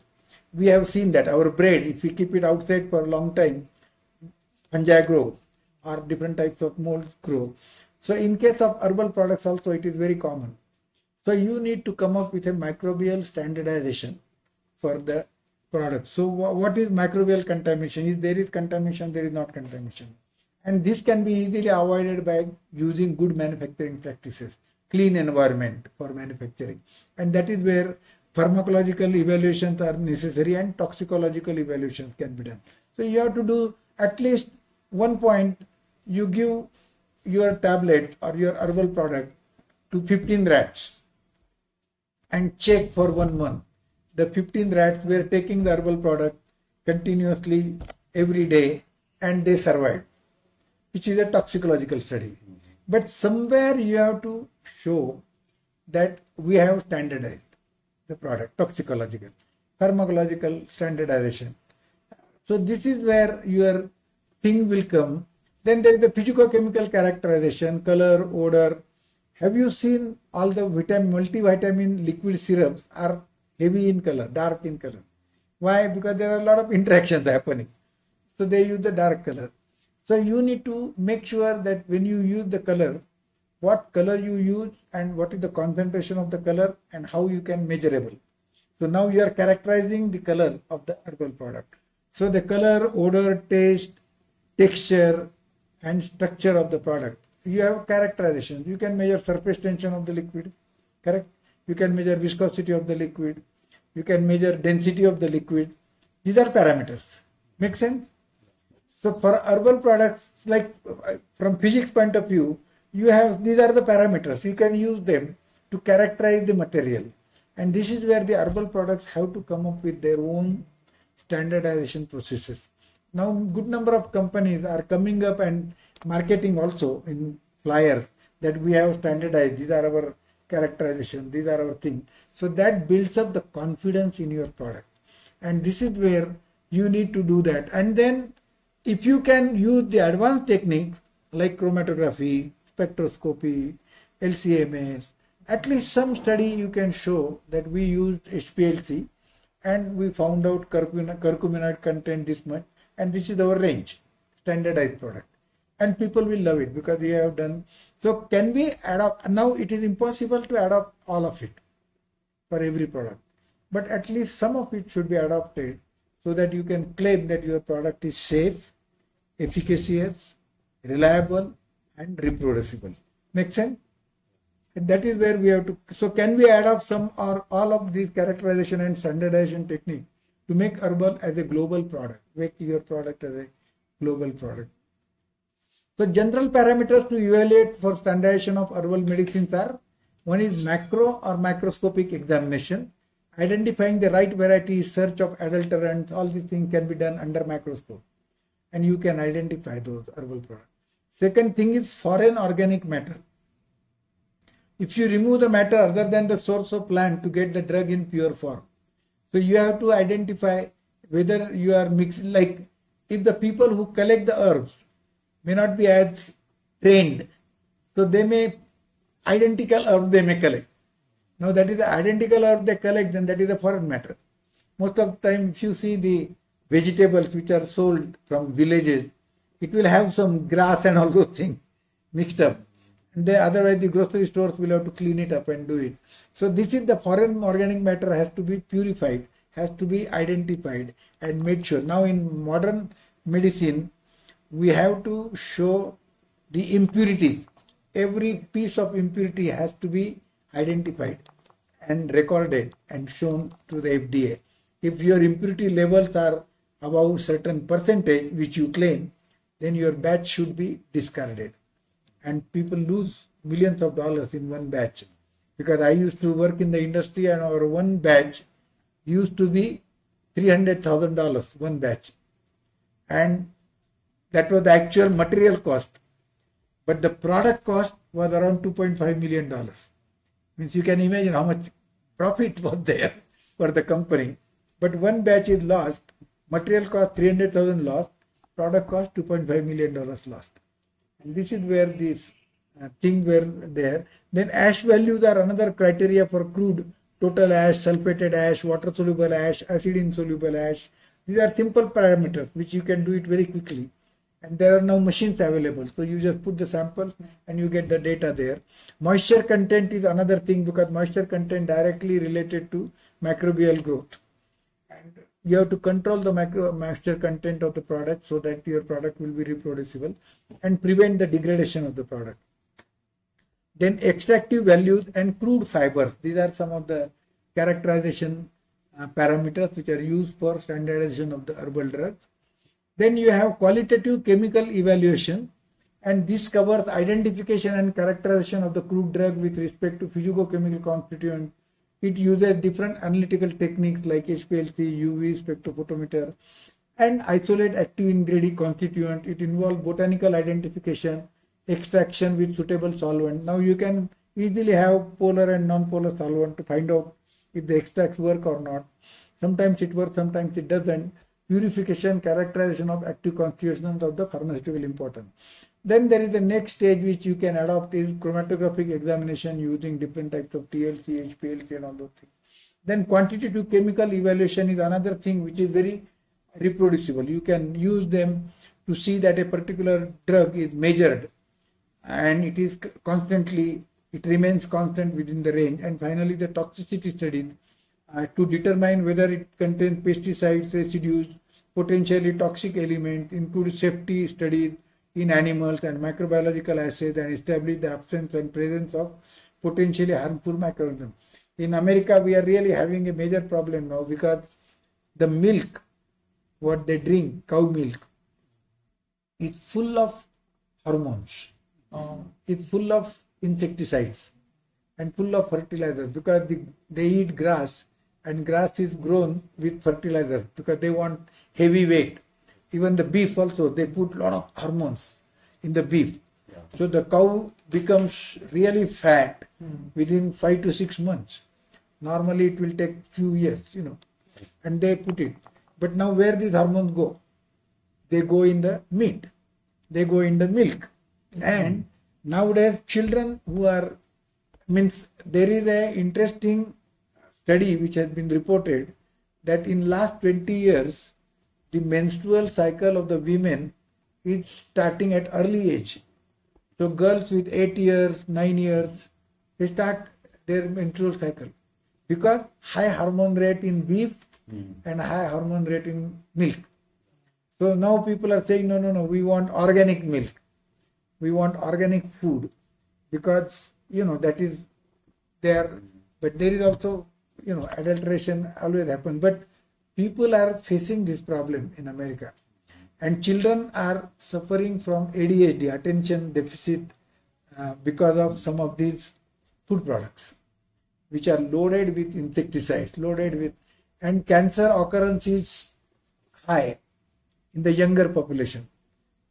We have seen that our bread, if we keep it outside for a long time, fungi grow. or different types of molds grow. So in case of herbal products also it is very common. So you need to come up with a microbial standardization for the product. So what is microbial contamination? If there is contamination, there is not contamination. And this can be easily avoided by using good manufacturing practices, clean environment for manufacturing. And that is where pharmacological evaluations are necessary and toxicological evaluations can be done. So you have to do at least one point, you give your tablet or your herbal product to 15 rats and check for one month. The 15 rats were taking the herbal product continuously every day and they survived, which is a toxicological study. Mm-hmm. But somewhere you have to show that we have standardized the product, toxicological, pharmacological standardization. So this is where your thing will come. Then there is the physicochemical characterization, color, odor. Have you seen all the vitamin, multivitamin liquid syrups are heavy in color, dark in color. Why? Because there are a lot of interactions happening. So they use the dark color. So you need to make sure that when you use the color, what color you use and what is the concentration of the color and how you can measurable. So now you are characterizing the color of the herbal product. So the color, odor, taste, texture and structure of the product. You have characterization. You can measure surface tension of the liquid, correct? You can measure viscosity of the liquid. You can measure density of the liquid. These are parameters. Make sense? So for herbal products, like uh, from physics point of view, you have these are the parameters. You can use them to characterize the material. And this is where the herbal products have to come up with their own standardization processes. Now good number of companies are coming up and marketing also in flyers that we have standardized. These are our characterization. These are our thing. So that builds up the confidence in your product. And this is where you need to do that. And then if you can use the advanced techniques like chromatography spectroscopy, LCMS, at least some study you can show that we used HPLC and we found out curcuminoid content this much and this is our range, standardized product. And people will love it because we have done. So can we adopt, now it is impossible to adopt all of it for every product. But at least some of it should be adopted so that you can claim that your product is safe, efficacious, reliable and reproducible. Make sense? And that is where we have to. So can we add up some or all of these characterization and standardization technique to make herbal as a global product, make your product as a global product. So general parameters to evaluate for standardization of herbal medicines are one is macro or macroscopic examination, identifying the right variety, search of adulterants, all these things can be done under microscope. and you can identify those herbal products. Second thing is foreign organic matter. If you remove the matter other than the source of plant to get the drug in pure form. So you have to identify whether you are mixing like if the people who collect the herbs may not be as trained. So they may identical herb they may collect. Now that is the identical herb they collect, then that is a foreign matter. Most of the time if you see the vegetables which are sold from villages, it will have some grass and all those things mixed up. And they, otherwise, the grocery stores will have to clean it up and do it. So, this is the foreign organic matter has to be purified, has to be identified and made sure. Now, in modern medicine, we have to show the impurities. Every piece of impurity has to be identified and recorded and shown to the FDA. If your impurity levels are above certain percentage, which you claim, then your batch should be discarded. And people lose millions of dollars in one batch. Because I used to work in the industry and our one batch used to be $300,000, one batch. And that was the actual material cost. But the product cost was around $2.5 million. Means you can imagine how much profit was there for the company. But one batch is lost, material cost 300,000 lost, product cost 2.5 million dollars lost and this is where this uh, thing were there then ash values are another criteria for crude total ash sulfated ash water soluble ash acid insoluble ash these are simple parameters which you can do it very quickly and there are now machines available. So you just put the sample and you get the data there. Moisture content is another thing because moisture content directly related to microbial growth. You have to control the macro moisture content of the product so that your product will be reproducible and prevent the degradation of the product. Then extractive values and crude fibers. These are some of the characterization uh, parameters which are used for standardization of the herbal drugs. Then you have qualitative chemical evaluation and this covers identification and characterization of the crude drug with respect to physicochemical constituent. It uses different analytical techniques like HPLC, UV, spectrophotometer and isolate active ingredient constituent. It involves botanical identification, extraction with suitable solvent. Now you can easily have polar and non-polar solvent to find out if the extracts work or not. Sometimes it works, sometimes it doesn't purification, characterization of active constituents of the pharmaceutical important. Then there is the next stage which you can adopt is chromatographic examination using different types of TLC, HPLC and all those things. Then quantitative chemical evaluation is another thing which is very reproducible. You can use them to see that a particular drug is measured and it is constantly, it remains constant within the range. And finally the toxicity studies uh, to determine whether it contains pesticides, residues, potentially toxic elements, include safety studies in animals and microbiological assays and establish the absence and presence of potentially harmful microorganisms. In America, we are really having a major problem now because the milk, what they drink, cow milk, is full of hormones. Oh. It's full of insecticides and full of fertilizers because the, they eat grass and grass is grown with fertilizers because they want heavy weight. Even the beef also, they put a lot of hormones in the beef. Yeah. So the cow becomes really fat within five to six months. Normally it will take few years, you know, and they put it. But now where these hormones go? They go in the meat, they go in the milk. And nowadays children who are means there is a interesting study which has been reported that in last 20 years the menstrual cycle of the women is starting at early age. So girls with 8 years 9 years they start their menstrual cycle. Because high hormone rate in beef hmm. and high hormone rate in milk. So now people are saying no no no we want organic milk. We want organic food. Because you know that is there. Hmm. But there is also you know adulteration always happen. But people are facing this problem in america. And children are suffering from adhd attention deficit uh, because of some of these food products which are loaded with insecticides loaded with and cancer occurrence is high in the younger population.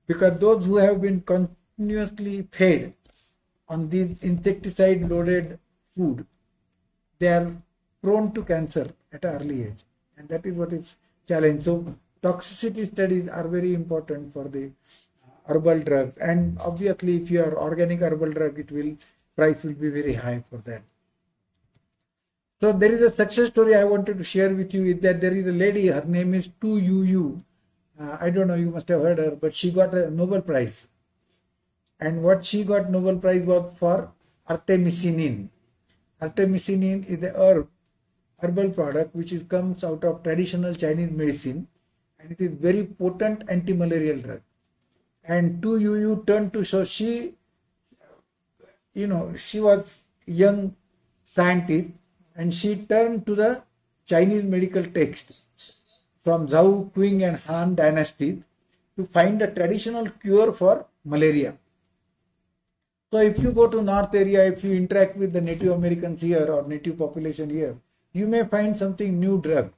Because those who have been continuously fed on these insecticide loaded food they are prone to cancer at an early age and that is what is challenge. So toxicity studies are very important for the herbal drugs and obviously if you are organic herbal drug it will price will be very high for that. So there is a success story i wanted to share with you is that there is a lady her name is Tu Youyou uh, i don't know you must have heard her but she got a nobel prize. And what she got nobel prize was for artemisinin. Artemisinin is a herb herbal product which is comes out of traditional chinese medicine and it is very potent anti-malarial drug. And Tu Youyou turned to so she you know she was young scientist and she turned to the chinese medical texts from zhou qing and han dynasties to find a traditional cure for malaria. So if you go to north area if you interact with the native americans here or native population here you may find something new drug.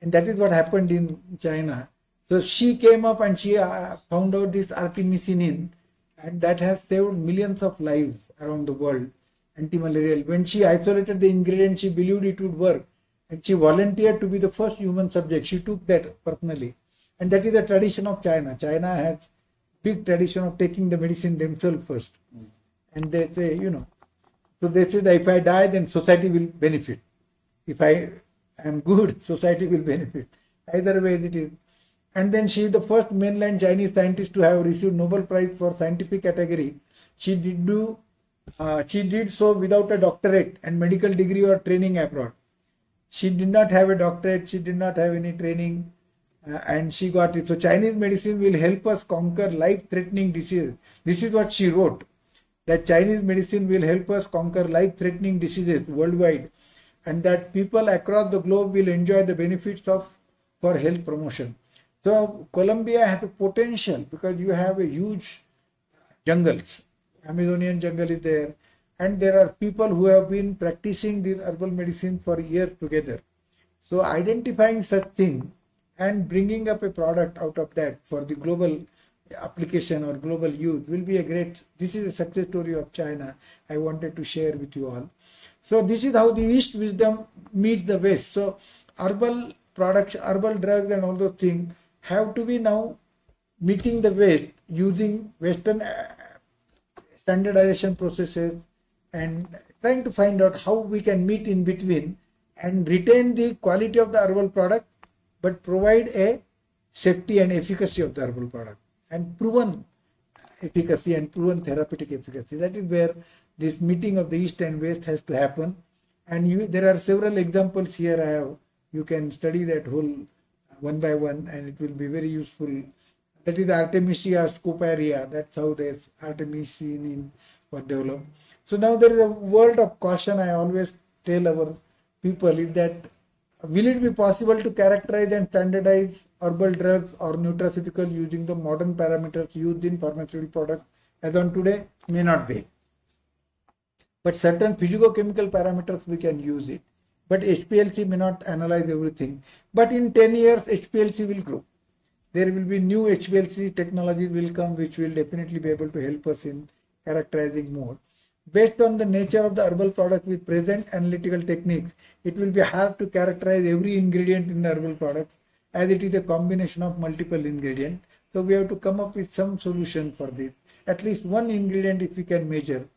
And that is what happened in china. So she came up and she uh, found out this artemisinin and that has saved millions of lives around the world. Anti-malarial. When she isolated the ingredient she believed it would work. And she volunteered to be the first human subject. She took that personally. And that is a tradition of china. China has big tradition of taking the medicine themselves first. And they say you know so they say that if i die then society will benefit if i am good society will benefit either way it is and then she is the first mainland Chinese scientist to have received Nobel Prize for scientific category. She did do, uh, she did so without a doctorate and medical degree or training abroad. She did not have a doctorate. She did not have any training, uh, and she got it. So Chinese medicine will help us conquer life-threatening diseases. This is what she wrote. That Chinese medicine will help us conquer life-threatening diseases worldwide, and that people across the globe will enjoy the benefits of for health promotion. So Colombia has a potential because you have a huge jungles. Amazonian jungle is there, and there are people who have been practicing this herbal medicine for years together. So identifying such thing and bringing up a product out of that for the global application or global use will be a great this is a success story of china i wanted to share with you all. So this is how the east wisdom meets the west. So herbal products herbal drugs and all those things have to be now meeting the west using western uh, standardization processes and trying to find out how we can meet in between and retain the quality of the herbal product but provide a safety and efficacy of the herbal product and proven efficacy and proven therapeutic efficacy. That is where this meeting of the East and West has to happen. And you, there are several examples here. I have, you can study that whole uh, one by one and it will be very useful. That is Artemisia scoparia. That's how this Artemisinin was developed. So now there is a world of caution I always tell our people is that will it be possible to characterize and standardize herbal drugs or nutraceuticals using the modern parameters used in pharmaceutical products as on today? May not be. But certain physicochemical parameters we can use it. But HPLC may not analyze everything. But in 10 years, HPLC will grow. There will be new HPLC technologies will come which will definitely be able to help us in characterizing more. Based on the nature of the herbal product with present analytical techniques, it will be hard to characterize every ingredient in the herbal products as it is a combination of multiple ingredients. So we have to come up with some solution for this. At least one ingredient if we can measure,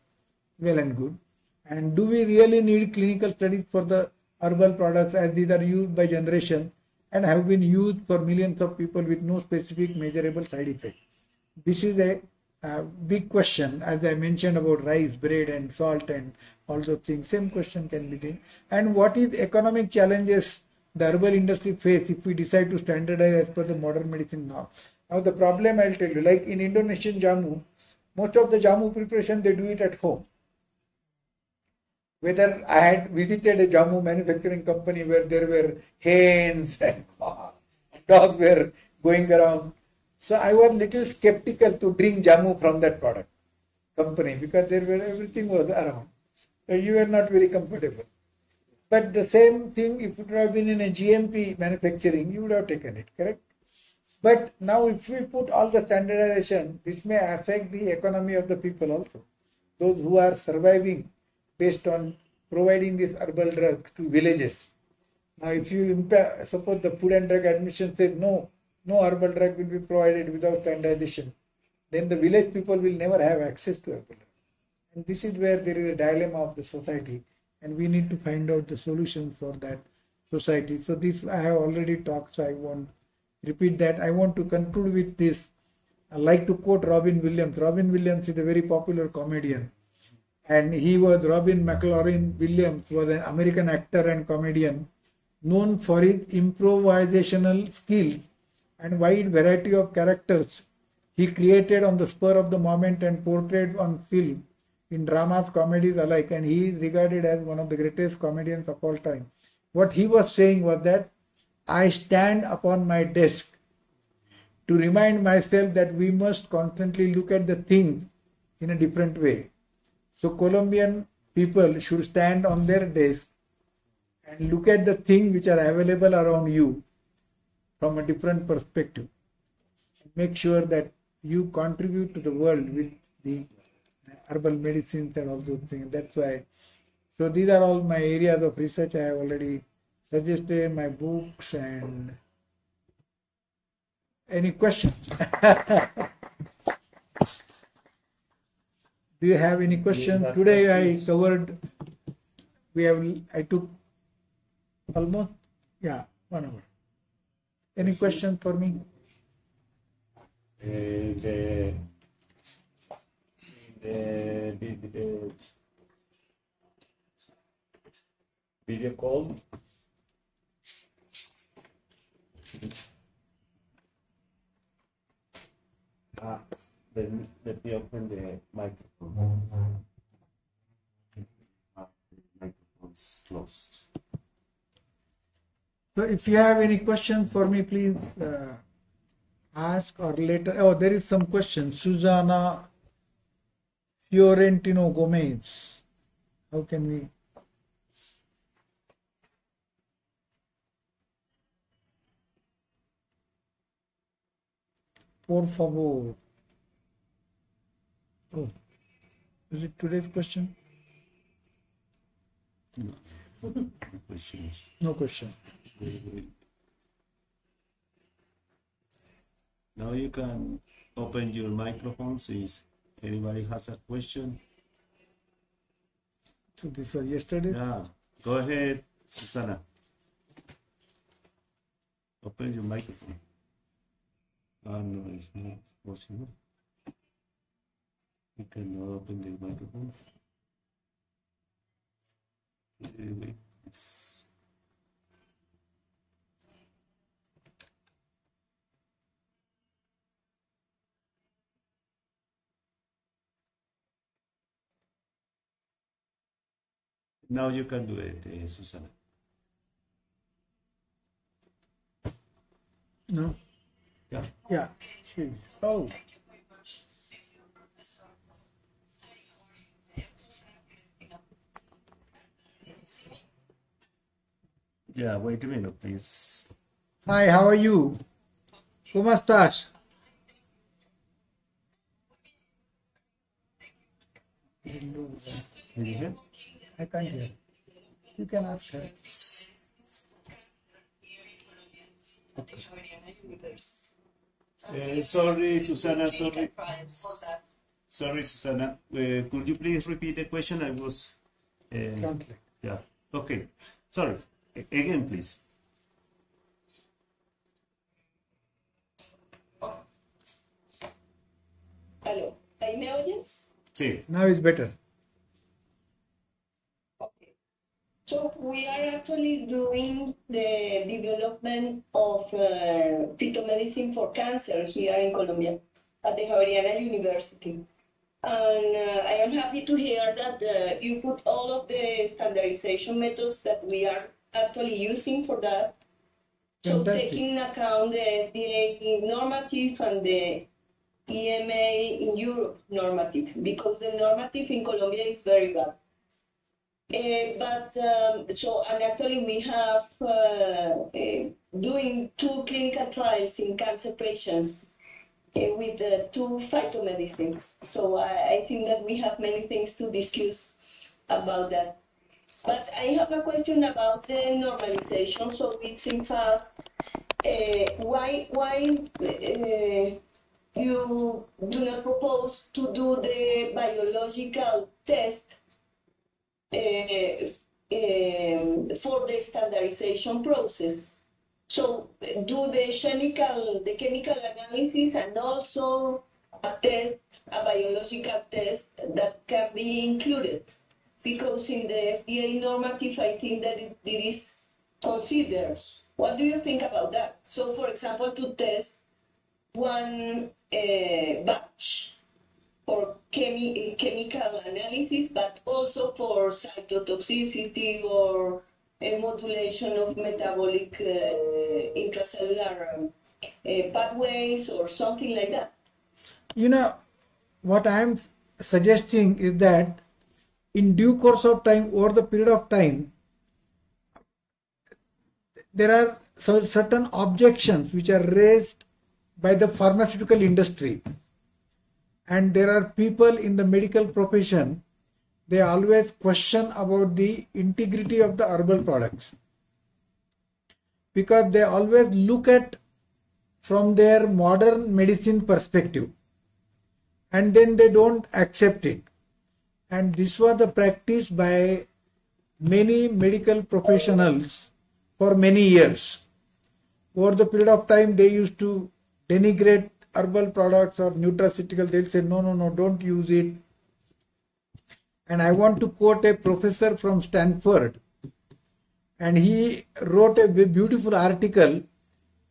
well and good. And do we really need clinical studies for the herbal products as these are used by generation and have been used for millions of people with no specific measurable side effect? This is a uh, big question, as I mentioned about rice, bread, and salt, and all those things. Same question can be there. And what is economic challenges the herbal industry face if we decide to standardize as per the modern medicine now? Now the problem I'll tell you, like in Indonesian jamu, most of the jamu preparation they do it at home. Whether I had visited a jamu manufacturing company where there were hens and dogs were going around so I was little skeptical to drink jamu from that product company because there were everything was around. So you were not very comfortable. But the same thing, if it would have been in a GMP manufacturing, you would have taken it, correct? But now if we put all the standardization, this may affect the economy of the people also. Those who are surviving based on providing this herbal drug to villages. Now if you suppose the Food and Drug Administration says no, no herbal drug will be provided without standardization, then the village people will never have access to herbal drug. And this is where there is a dilemma of the society, and we need to find out the solution for that society. So this I have already talked, so I won't repeat that. I want to conclude with this. I like to quote Robin Williams. Robin Williams is a very popular comedian. And he was Robin McLaurin Williams was an American actor and comedian known for his improvisational skills and wide variety of characters he created on the spur of the moment and portrayed on film in dramas, comedies alike, and he is regarded as one of the greatest comedians of all time. What he was saying was that I stand upon my desk to remind myself that we must constantly look at the things in a different way. So, Colombian people should stand on their desk and look at the things which are available around you from a different perspective. Make sure that you contribute to the world with the herbal medicines and all those things. That's why. So these are all my areas of research. I have already suggested my books and any questions. Do you have any questions? Today I covered. We have. I took almost yeah one hour. Any question for me? in the in the video, call. Ah, let me, let me open the microphone. Ah, the microphone's closed. So if you have any question for me, please uh, ask or later. Oh, there is some question. Susanna Fiorentino Gomez. How can we? Por favor. Oh, is it today's question? Questions. No question. Now you can open your microphones if anybody has a question. So this was yesterday. Yeah, go ahead, Susana. Open your microphone. Ah, no, it's not possible. You cannot open the microphone. It's- Now you can do it, eh, Susana. No. Yeah. Yeah. she- Oh. Yeah, wait a minute, please. Hi, how are you? ¿Cómo estás? Can you hear? I can't hear. You can ask her. Eh, sorry, Susana, sorry. Sorry, Susana. Uh, could you please repeat the question? I was. Uh, Translate. yeah. Okay. Sorry. A- again, please. Aló, ¿ahí me oyen? Sí. Now it's better. Okay. So we are actually doing the development of uh, phytomedicine for cancer here in Colombia at the Javeriana University. And uh, I am happy to hear that uh, you put all of the standardization methods that we are actually using for that. So Fantastic. taking into account the FDA normative and the EMA in Europe normative, because the normative in Colombia is very bad. Uh, but um, so, and actually, we have uh, uh, doing two clinical trials in cancer patients uh, with uh, two phytomedicines. So I, I think that we have many things to discuss about that. But I have a question about the normalization. So it's in fact why why you do not propose to do the biological test for the standardization process. So do the chemical the chemical analysis and also a test, a biological test that can be included. Because in the FDA normative, I think that it, it is considered. What do you think about that? So, for example, to test one uh, batch for chemi- chemical analysis, but also for cytotoxicity or a modulation of metabolic uh, intracellular uh, pathways or something like that. You know, what I am suggesting is that in due course of time, over the period of time, there are certain objections which are raised by the pharmaceutical industry. And there are people in the medical profession, they always question about the integrity of the herbal products. Because they always look at from their modern medicine perspective and then they don't accept it. And this was the practice by many medical professionals for many years. Over the period of time, they used to denigrate herbal products or nutraceutical, they'll say, no, no, no, don't use it. And I want to quote a professor from Stanford. And he wrote a beautiful article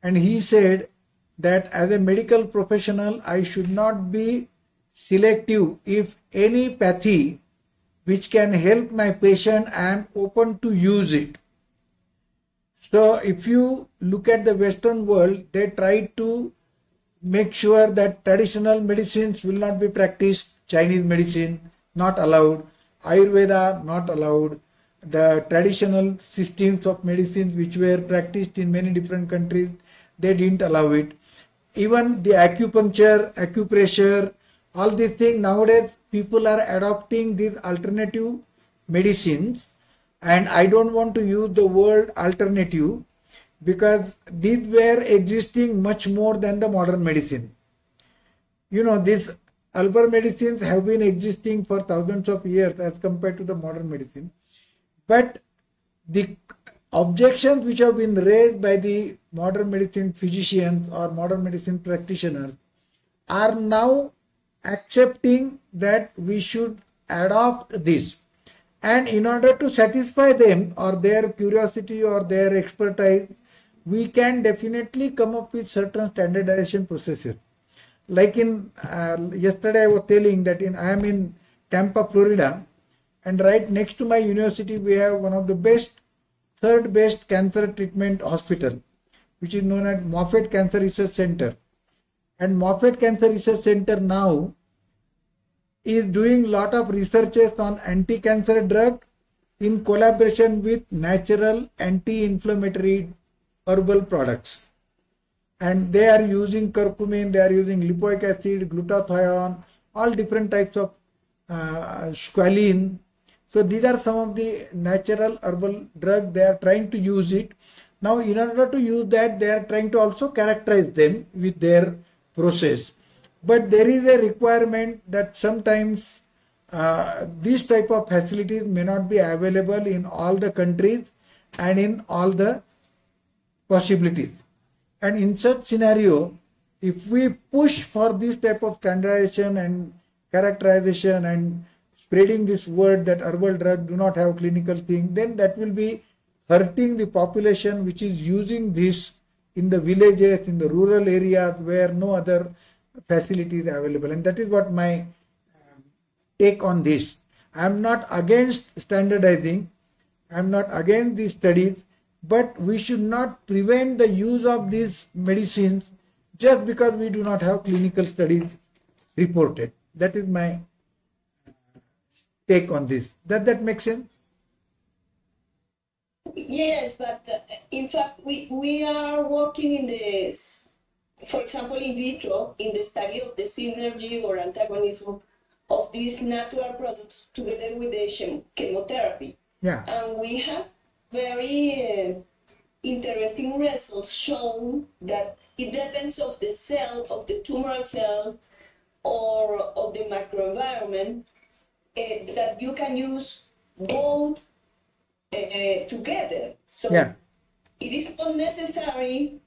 and he said that as a medical professional, I should not be selective if any pathy which can help my patient, I am open to use it. So if you look at the Western world, they try to make sure that traditional medicines will not be practiced, Chinese medicine not allowed, Ayurveda not allowed, the traditional systems of medicines which were practiced in many different countries, they didn't allow it. Even the acupuncture, acupressure, all these things nowadays people are adopting these alternative medicines and I don't want to use the word alternative because these were existing much more than the modern medicine. You know, these herbal medicines have been existing for thousands of years as compared to the modern medicine. But the objections which have been raised by the modern medicine physicians or modern medicine practitioners are now accepting that we should adopt this. And in order to satisfy them or their curiosity or their expertise, we can definitely come up with certain standardization processes. Like in uh, yesterday, I was telling that in I am in Tampa, Florida, and right next to my university, we have one of the best, third best cancer treatment hospital, which is known as Moffitt Cancer Research Center. And Moffitt Cancer Research Center now is doing lot of researches on anti-cancer drug in collaboration with natural anti-inflammatory herbal products. And they are using curcumin, they are using lipoic acid, glutathione, all different types of uh, squalene. So these are some of the natural herbal drug. They are trying to use it. Now in order to use that, they are trying to also characterize them with their process. But there is a requirement that sometimes uh, these type of facilities may not be available in all the countries and in all the possibilities. And in such scenario, if we push for this type of standardization and characterization and spreading this word that herbal drugs do not have clinical thing, then that will be hurting the population which is using this in the villages, in the rural areas where no other facilities available. And that is what my um, take on this. I am not against standardizing. I am not against these studies but we should not prevent the use of these medicines just because we do not have clinical studies reported. That is my take on this. Does that make sense? Yes, but uh, in fact, we, we are working in this, for example, in vitro, in the study of the synergy or antagonism of these natural products together with the chemotherapy. Yeah. And we have very uh, interesting results shown that it depends of the cell, of the tumor cell, or of the microenvironment, uh, that you can use both uh, together. So yeah. it is not necessary,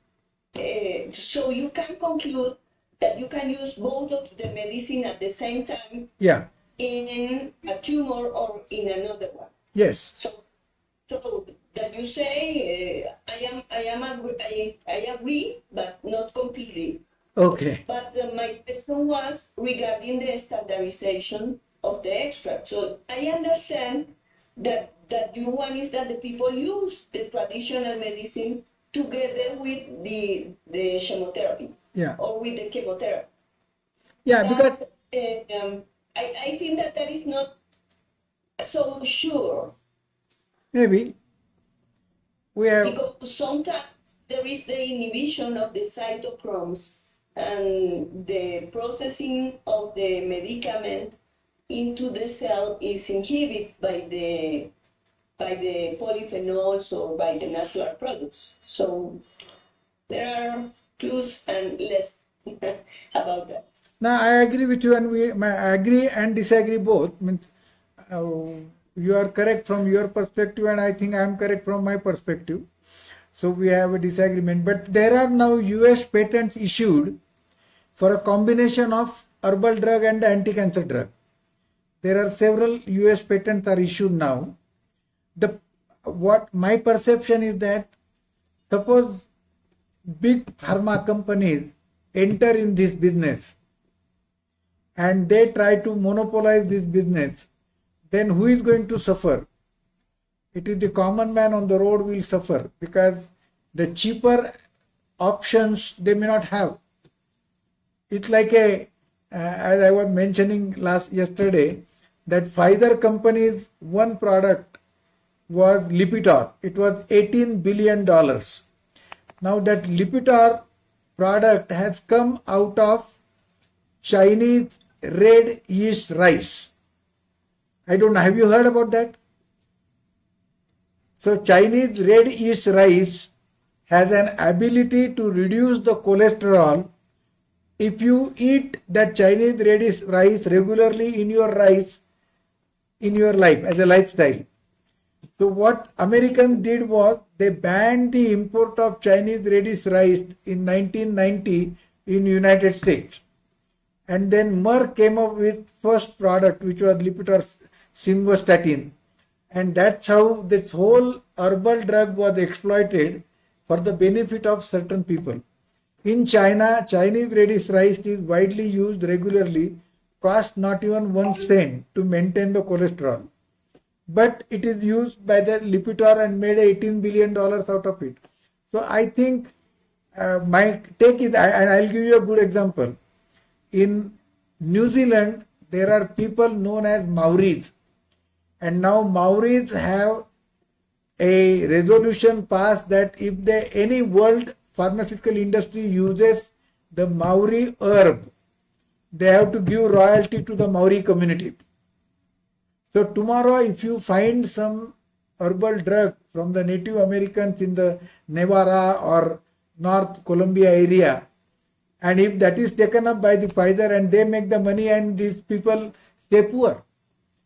uh, so you can conclude that you can use both of the medicine at the same time yeah. in a tumor or in another one. Yes. So so that you say, uh, I am, I am, agree, I, I agree, but not completely. Okay. But uh, my question was regarding the standardization of the extract. So I understand that that you want is that the people use the traditional medicine together with the the chemotherapy. Yeah. Or with the chemotherapy. Yeah, because but, uh, um, I, I think that that is not so sure Maybe. We have. Because sometimes there is the inhibition of the cytochromes and the processing of the medicament into the cell is inhibited by the by the polyphenols or by the natural products. So there are clues and less about that. Now I agree with you, and we I agree and disagree both. Means, uh, you are correct from your perspective and I think I am correct from my perspective. So we have a disagreement. But there are now US patents issued for a combination of herbal drug and the anti-cancer drug. There are several US patents are issued now. The what my perception is that suppose big pharma companies enter in this business and they try to monopolize this business, then who is going to suffer? It is the common man on the road will suffer because the cheaper options they may not have. It's like a, uh, as I was mentioning last yesterday, that Pfizer company's one product was Lipitor. It was 18 billion dollars. Now that Lipitor product has come out of Chinese red yeast rice. I don't know. Have you heard about that? So Chinese red yeast rice has an ability to reduce the cholesterol if you eat that Chinese red yeast rice regularly in your rice in your life as a lifestyle. So what Americans did was they banned the import of Chinese red yeast rice in 1990 in United States. And then Merck came up with first product which was Lipitor simvastatin. And that's how this whole herbal drug was exploited for the benefit of certain people. In China, Chinese red rice is widely used regularly, cost not even one cent to maintain the cholesterol. But it is used by the Lipitor and made 18 billion dollars out of it. So I think uh, my take is, and I'll give you a good example in New Zealand, there are people known as Maoris. And now Maoris have a resolution passed that if any world pharmaceutical industry uses the Maori herb, they have to give royalty to the Maori community. So tomorrow, if you find some herbal drug from the Native Americans in the Nevada or North Columbia area, and if that is taken up by the Pfizer and they make the money and these people stay poor.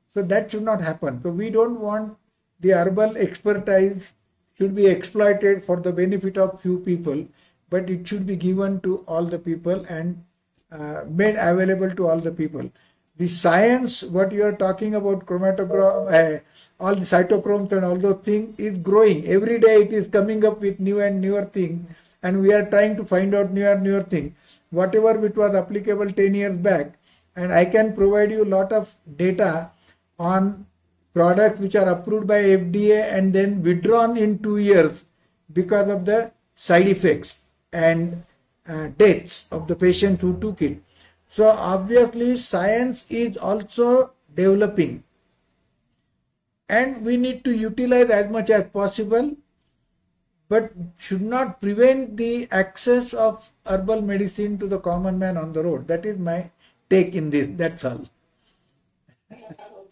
So that should not happen. So we don't want the herbal expertise should be exploited for the benefit of few people, but it should be given to all the people and uh, made available to all the people. The science, what you are talking about, chromatograph, uh, all the cytochromes and all those things is growing. Every day it is coming up with new and newer things, and we are trying to find out newer, and newer things whatever which was applicable 10 years back and I can provide you a lot of data on products which are approved by FDA and then withdrawn in two years because of the side effects and uh, deaths of the patient who took it. So obviously science is also developing and we need to utilize as much as possible but should not prevent the access of herbal medicine to the common man on the road. That is my take in this. That's all.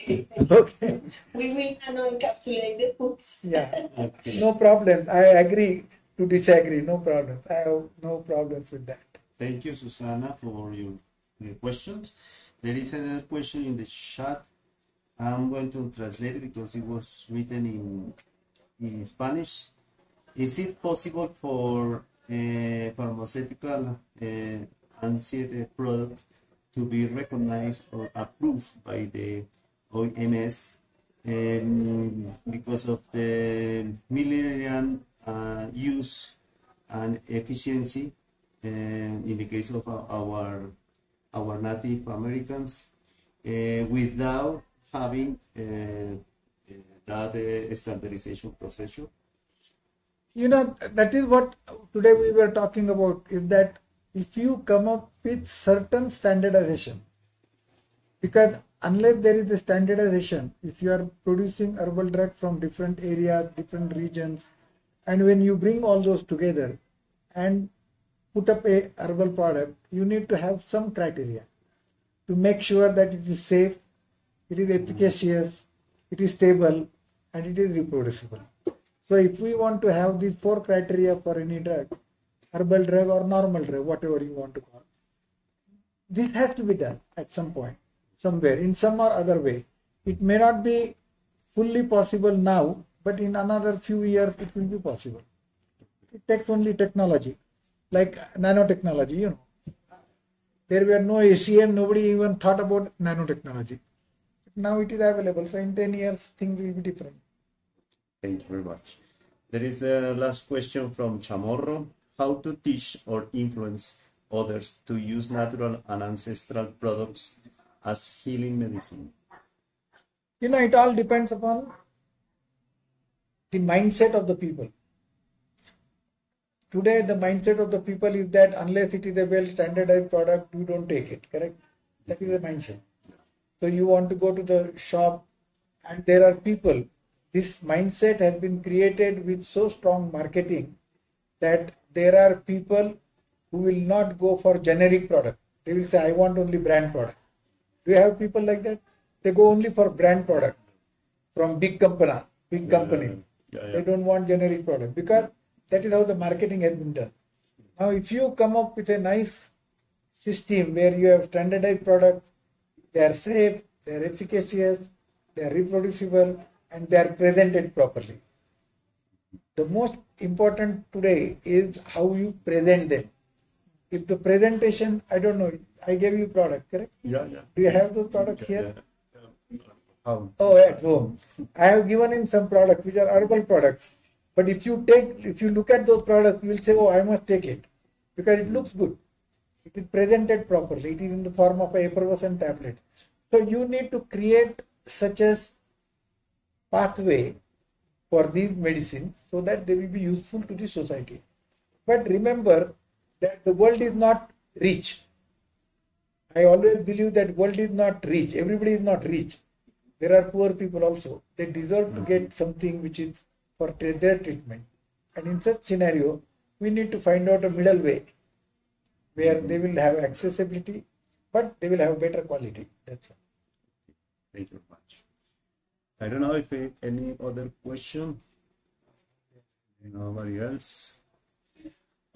Okay. Okay. We will now encapsulate the foods. Yeah. Okay. No problem. I agree to disagree. No problem. I have no problems with that. Thank you, Susana, for your uh, questions. There is another question in the chat. I'm going to translate it because it was written in in Spanish. Is it possible for a pharmaceutical uh, anxiety product to be recognized or approved by the OMS um, because of the million uh, use and efficiency in the case of our our, Native Americans uh, without having uh, that uh, standardization process You know, that is what today we were talking about is that if you come up with certain standardization, because unless there is a standardization, if you are producing herbal drug from different areas, different regions, and when you bring all those together and put up a herbal product, you need to have some criteria to make sure that it is safe, it is efficacious, it is stable, and it is reproducible. So if we want to have these four criteria for any drug, herbal drug or normal drug, whatever you want to call, it, this has to be done at some point, somewhere, in some or other way. It may not be fully possible now, but in another few years it will be possible. It takes only technology, like nanotechnology, you know. there were no ACM, nobody even thought about nanotechnology. Now it is available. So in 10 years, things will be different. Thank you very much. There is a last question from Chamorro. How to teach or influence others to use natural and ancestral products as healing medicine? You know, it all depends upon the mindset of the people. Today, the mindset of the people is that unless it is a well standardized product, you don't take it, correct? That is the mindset. So, you want to go to the shop, and there are people. This mindset has been created with so strong marketing that there are people who will not go for generic product. They will say, I want only brand product. Do you have people like that? They go only for brand product from big company, big companies. Yeah, They don't want generic product because that is how the marketing has been done. Now, if you come up with a nice system where you have standardized products, they are safe, they are efficacious, they are reproducible, and they are presented properly. The most important today is how you present them. If the presentation, I don't know, I gave you product, correct? Yeah, yeah. Do you have those products here? Yeah. How? Um, oh, at home. I have given him some products which are herbal products. But if you take, if you look at those products, you will say, oh, I must take it because it looks good. It is presented properly. It is in the form of a effervescent tablet. So you need to create such a pathway for these medicines so that they will be useful to the society. But remember that the world is not rich. I always believe that world is not rich. Everybody is not rich. There are poor people also. They deserve to get mm-hmm. something which is for their treatment. And in such scenario, we need to find out a middle way where mm-hmm. they will have accessibility, but they will have better quality. That's all. Thank you very much. I don't know if we- any other question. Nobody else.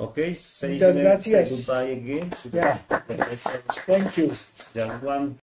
Okay, say, Muchas say gracias. goodbye again Yeah. Thank you. Jan Juan